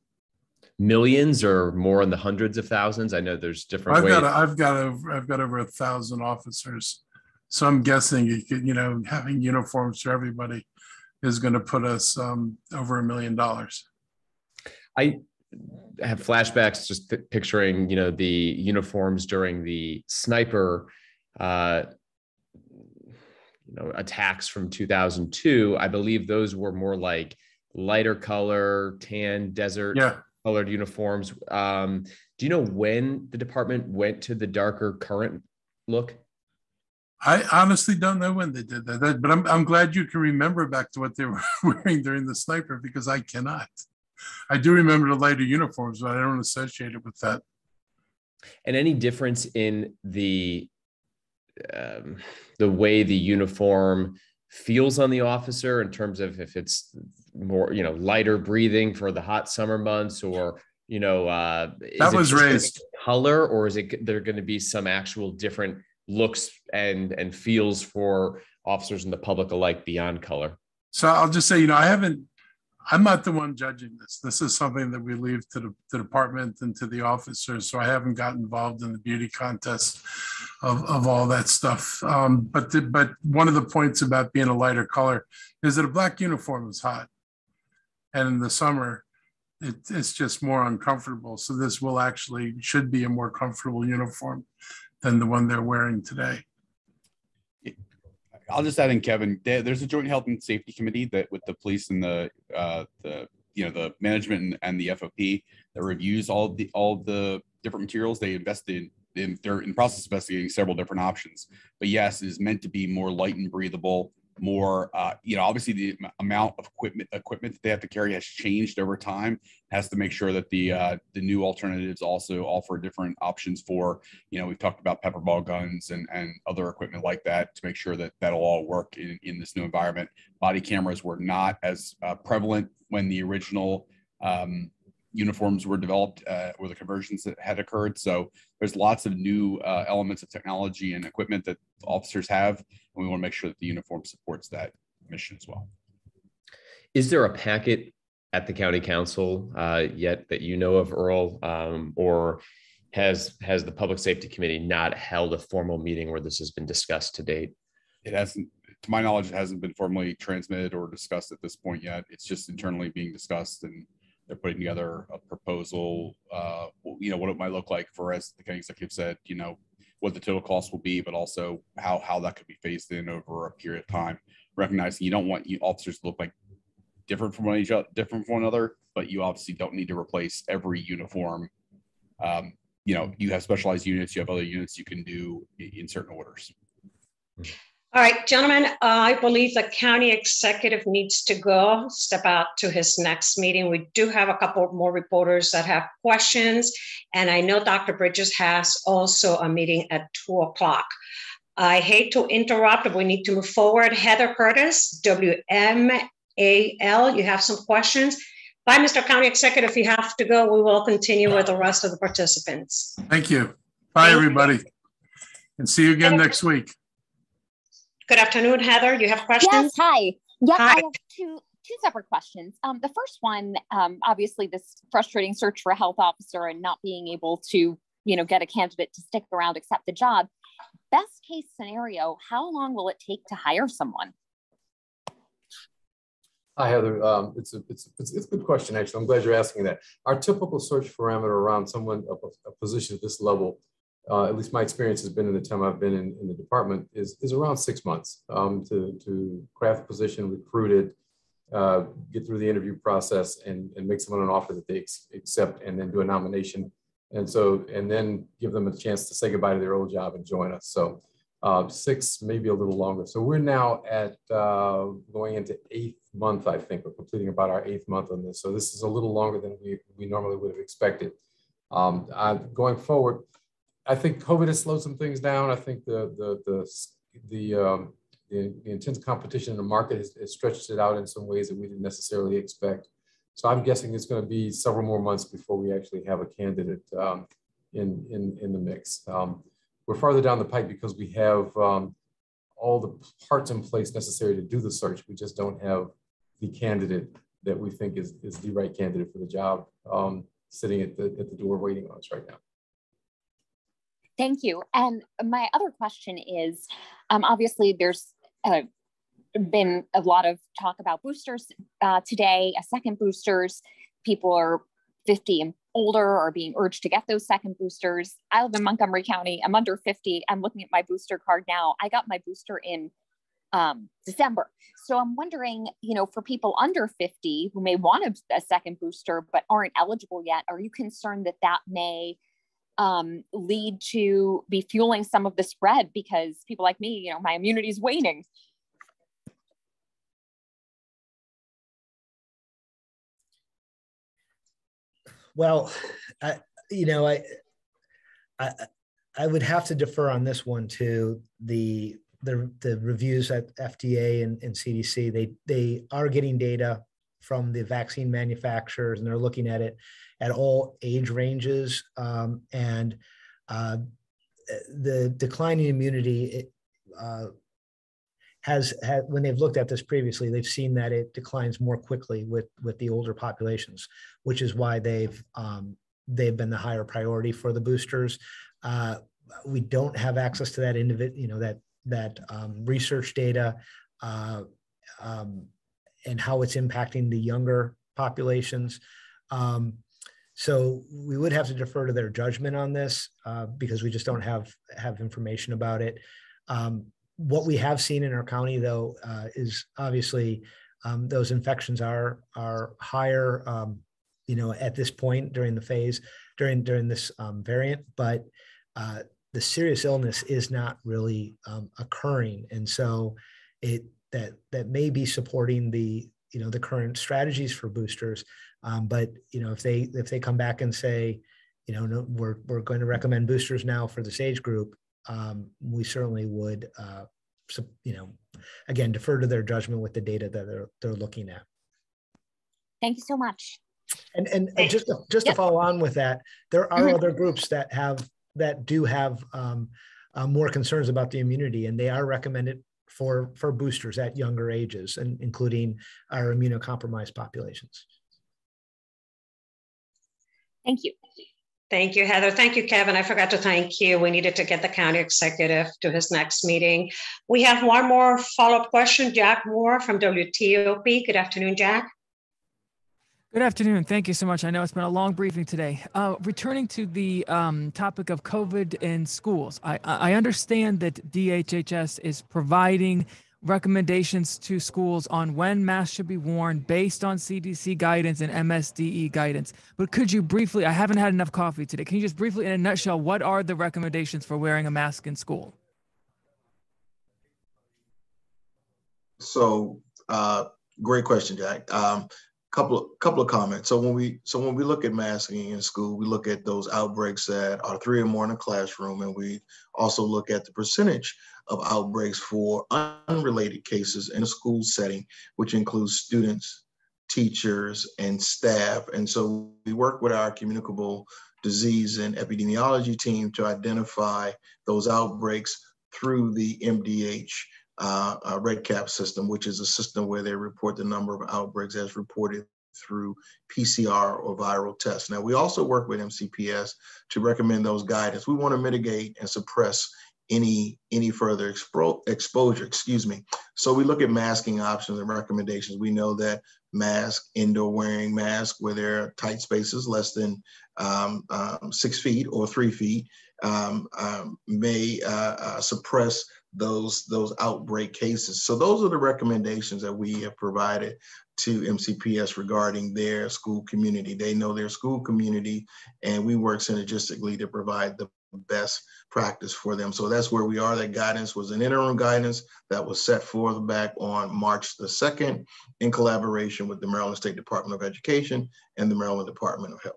Millions or more in the hundreds of thousands? I know there's different I've ways. got, I've got, over, I've got over a thousand officers. So I'm guessing you could, you know, having uniforms for everybody is going to put us um, over a million dollars. I have flashbacks just picturing, you know, the uniforms during the sniper, uh, know, attacks from 2002. I believe those were more like lighter color, tan, desert Yeah. colored uniforms. Um, do you know when the department went to the darker current look? I honestly don't know when they did that, but I'm, I'm glad you can remember back to what they were wearing during the sniper because I cannot. I do remember the lighter uniforms, but I don't associate it with that. And any difference in the um, the way the uniform feels on the officer in terms of if it's more you know lighter breathing for the hot summer months or you know uh, is That was raised. color or is it there going to be some actual different looks and and feels for officers and the public alike beyond color? So I'll just say, you know, I haven't, I'm not the one judging this. This is something that we leave to the, the department and to the officers. So I haven't got involved in the beauty contest of, of all that stuff. Um, but, the, but one of the points about being a lighter color is that a black uniform is hot. And in the summer, it, it's just more uncomfortable. So this will actually, should be a more comfortable uniform than the one they're wearing today. I'll just add in, Kevin, there's a joint health and safety committee that with the police and the, uh, the, you know, the management and- the FOP that reviews all the, all the different materials they invested in, they're in process investigating several different options. But yes, is meant to be more light and breathable more, uh, you know, obviously the amount of equipment equipment that they have to carry has changed over time. Has to make sure that the uh, the new alternatives also offer different options for, you know, we've talked about pepper ball guns and and other equipment like that to make sure that that'll all work in, in this new environment. Body cameras were not as uh, prevalent when the original um, uniforms were developed uh, or the conversions that had occurred. So there's lots of new uh, elements of technology and equipment that officers have, we want to make sure that the uniform supports that mission as well. Is there a packet at the county council uh, yet that you know of, Earl, um, or has has the public safety committee not held a formal meeting where this has been discussed to date? It hasn't, to my knowledge, it hasn't been formally transmitted or discussed at this point yet. It's just internally being discussed and they're putting together a proposal, uh, you know, what it might look like for, as the county executive said, you know, what the total cost will be, but also how, how that could be phased in over a period of time. Recognizing you don't want you officers to look like different from one each other, different from one another, but you obviously don't need to replace every uniform. Um, you know, you have specialized units, you have other units you can do in certain orders. All right, gentlemen, I believe the county executive needs to go, step out to his next meeting. We do have a couple more reporters that have questions. And I know Dr. Bridgers has also a meeting at two o'clock. I hate to interrupt, but we need to move forward. Heather Curtis, WMAL, you have some questions? Bye, Mr. County Executive. If you have to go, we will continue with the rest of the participants. Thank you. Bye, everybody. And see you again next week. Good afternoon, Heather. You have questions? Yes, hi. Yep, Hi. I have two two separate questions. Um, the first one, um, obviously, this frustrating search for a health officer and not being able to, you know, get a candidate to stick around, accept the job. Best case scenario, how long will it take to hire someone? Hi, Heather. Um, it's, a, it's, it's, it's a good question, actually. I'm glad you're asking that. Our typical search parameter around someone, a, a position at this level, uh, at least my experience has been in the time I've been in, in the department, is, is around six months um, to, to craft a position, recruit it, uh, get through the interview process and, and make someone an offer that they accept and then do a nomination. And so, and then give them a chance to say goodbye to their old job and join us. So uh, six, maybe a little longer. So we're now at uh, going into eighth month, I think. We're completing about our eighth month on this. So this is a little longer than we, we normally would have expected. Um, uh, going forward, I think COVID has slowed some things down. I think the the the the, um, the, the intense competition in the market has, has stretched it out in some ways that we didn't necessarily expect. So I'm guessing it's going to be several more months before we actually have a candidate um, in, in in the mix. Um, we're farther down the pipe because we have um, all the parts in place necessary to do the search. We just don't have the candidate that we think is, is the right candidate for the job um, sitting at the, at the door waiting on us right now. Thank you. And my other question is, um, obviously, there's uh, been a lot of talk about boosters uh, today, a second boosters. People are 50 and older are being urged to get those second boosters. I live in Montgomery County. I'm under 50. I'm looking at my booster card now. I got my booster in um, December. So I'm wondering, you know, for people under 50 who may want a, a second booster but aren't eligible yet, are you concerned that that may um, lead to be fueling some of the spread because people like me, you know, my immunity is waning? Well, I, you know, I, I, I would have to defer on this one to the the, the reviews at FDA and, and CDC. They they are getting data from the vaccine manufacturers, and they're looking at it at all age ranges. Um, and uh, the declining immunity it, uh, has had when they've looked at this previously, they've seen that it declines more quickly with with the older populations, which is why they've um, they've been the higher priority for the boosters. Uh, we don't have access to that individual, you know, that that um, research data uh, um, and how it's impacting the younger populations. Um, so we would have to defer to their judgment on this uh, because we just don't have have information about it. Um, what we have seen in our county, though, uh, is obviously um, those infections are are higher, um, you know, at this point during the phase during during this um, variant, but uh, the serious illness is not really um, occurring, and so it that that may be supporting the you know the current strategies for boosters. Um, but you know if they if they come back and say, you know, no, we're we're going to recommend boosters now for this age group, um, we certainly would, uh, you know, again defer to their judgment with the data that they're they're looking at. Thank you so much. And and, just to, just yep. to follow on with that, there are mm-hmm. other groups that have that do have um, uh, more concerns about the immunity, and they are recommended for for boosters at younger ages, and including our immunocompromised populations. Thank you. Thank you, Heather. Thank you, Kevin. I forgot to thank you. We needed to get the county executive to his next meeting. We have one more follow-up question. Jack Moore from WTOP. Good afternoon, Jack. Good afternoon. Thank you so much. I know it's been a long briefing today. Uh, returning to the um, topic of COVID in schools, I, I understand that DHHS is providing recommendations to schools on when masks should be worn based on CDC guidance and MSDE guidance. But could you briefly, I haven't had enough coffee today, can you just briefly, in a nutshell, what are the recommendations for wearing a mask in school? So, uh, great question, Jack. Um, couple of couple of comments. So when we so when we look at masking in school, we look at those outbreaks that are three or more in a classroom, and we also look at the percentage of outbreaks for unrelated cases in a school setting, which includes students, teachers, and staff. And so we work with our communicable disease and epidemiology team to identify those outbreaks through the MDH uh, uh, REDCap system, which is a system where they report the number of outbreaks as reported through PCR or viral tests. Now, we also work with MCPS to recommend those guidance. We want to mitigate and suppress any any further expo exposure, excuse me. So we look at masking options and recommendations. We know that mask, indoor wearing mask where there are tight spaces less than um, um, six feet or three feet um, um may uh, uh, suppress those those outbreak cases. So those are the recommendations that we have provided to MCPS regarding their school community. They know their school community, and we work synergistically to provide the best practice for them. So that's where we are. That guidance was an interim guidance that was set forth back on March the 2nd in collaboration with the Maryland State Department of Education and the Maryland Department of Health.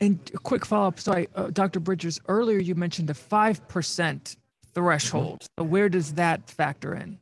And a quick follow up. Sorry, uh, Dr. Bridgers, earlier you mentioned a 5% threshold. Mm-hmm. So where does that factor in?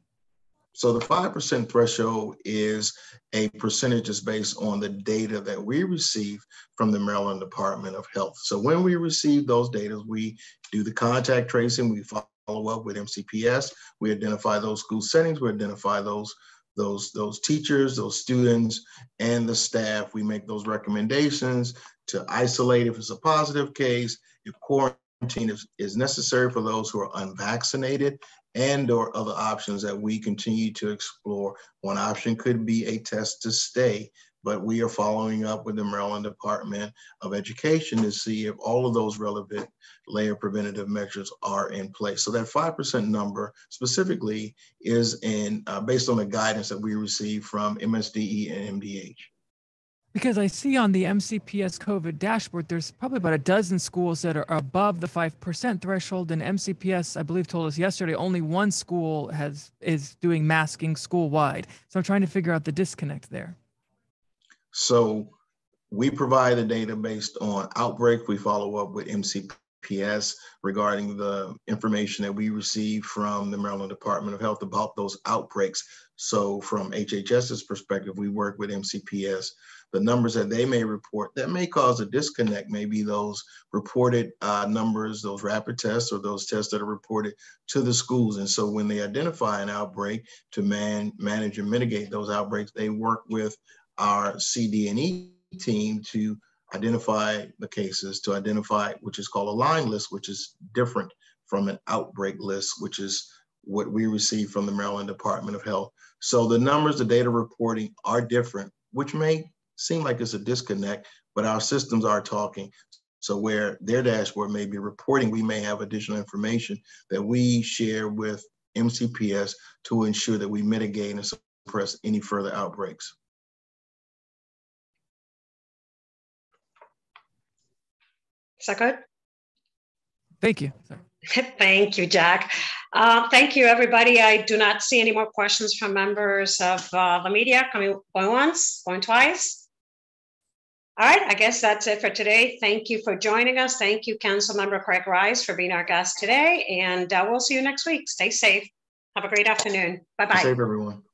So the 5% threshold is a percentage that's based on the data that we receive from the Maryland Department of Health. So when we receive those data, we do the contact tracing, we follow up with MCPS, we identify those school settings, we identify those those those teachers, those students, and the staff. We make those recommendations to isolate if it's a positive case, if quarantine quarantine is, is necessary for those who are unvaccinated and or other options that we continue to explore. One option could be a test to stay, but we are following up with the Maryland Department of Education to see if all of those relevant layer preventative measures are in place. So that 5% number specifically is in uh, based on the guidance that we receive from MSDE and MDH. Because I see on the MCPS COVID dashboard, there's probably about a dozen schools that are above the 5% threshold. And MCPS, I believe, told us yesterday only one school has is doing masking school wide. So I'm trying to figure out the disconnect there. So we provide the data based on outbreak. We follow up with MCPS regarding the information that we receive from the Maryland Department of Health about those outbreaks. So from HHS's perspective, we work with MCPS the numbers that they may report that may cause a disconnect. Maybe those reported uh, numbers, those rapid tests, or those tests that are reported to the schools. And so when they identify an outbreak to man, manage and mitigate those outbreaks, they work with our CD&E team to identify the cases, to identify, which is called a line list, which is different from an outbreak list, which is what we receive from the Maryland Department of Health. So the numbers, the data reporting are different, which may seem like it's a disconnect, but our systems are talking. So where their dashboard may be reporting, we may have additional information that we share with MCPS to ensure that we mitigate and suppress any further outbreaks. Is that good? Thank you. Thank you, Jack. Uh, thank you, everybody. I do not see any more questions from members of uh, the media coming going once, going twice. All right, I guess that's it for today. Thank you for joining us. Thank you, Council Member Craig Rice, for being our guest today. And uh, we'll see you next week. Stay safe. Have a great afternoon. Bye-bye. Safe, everyone.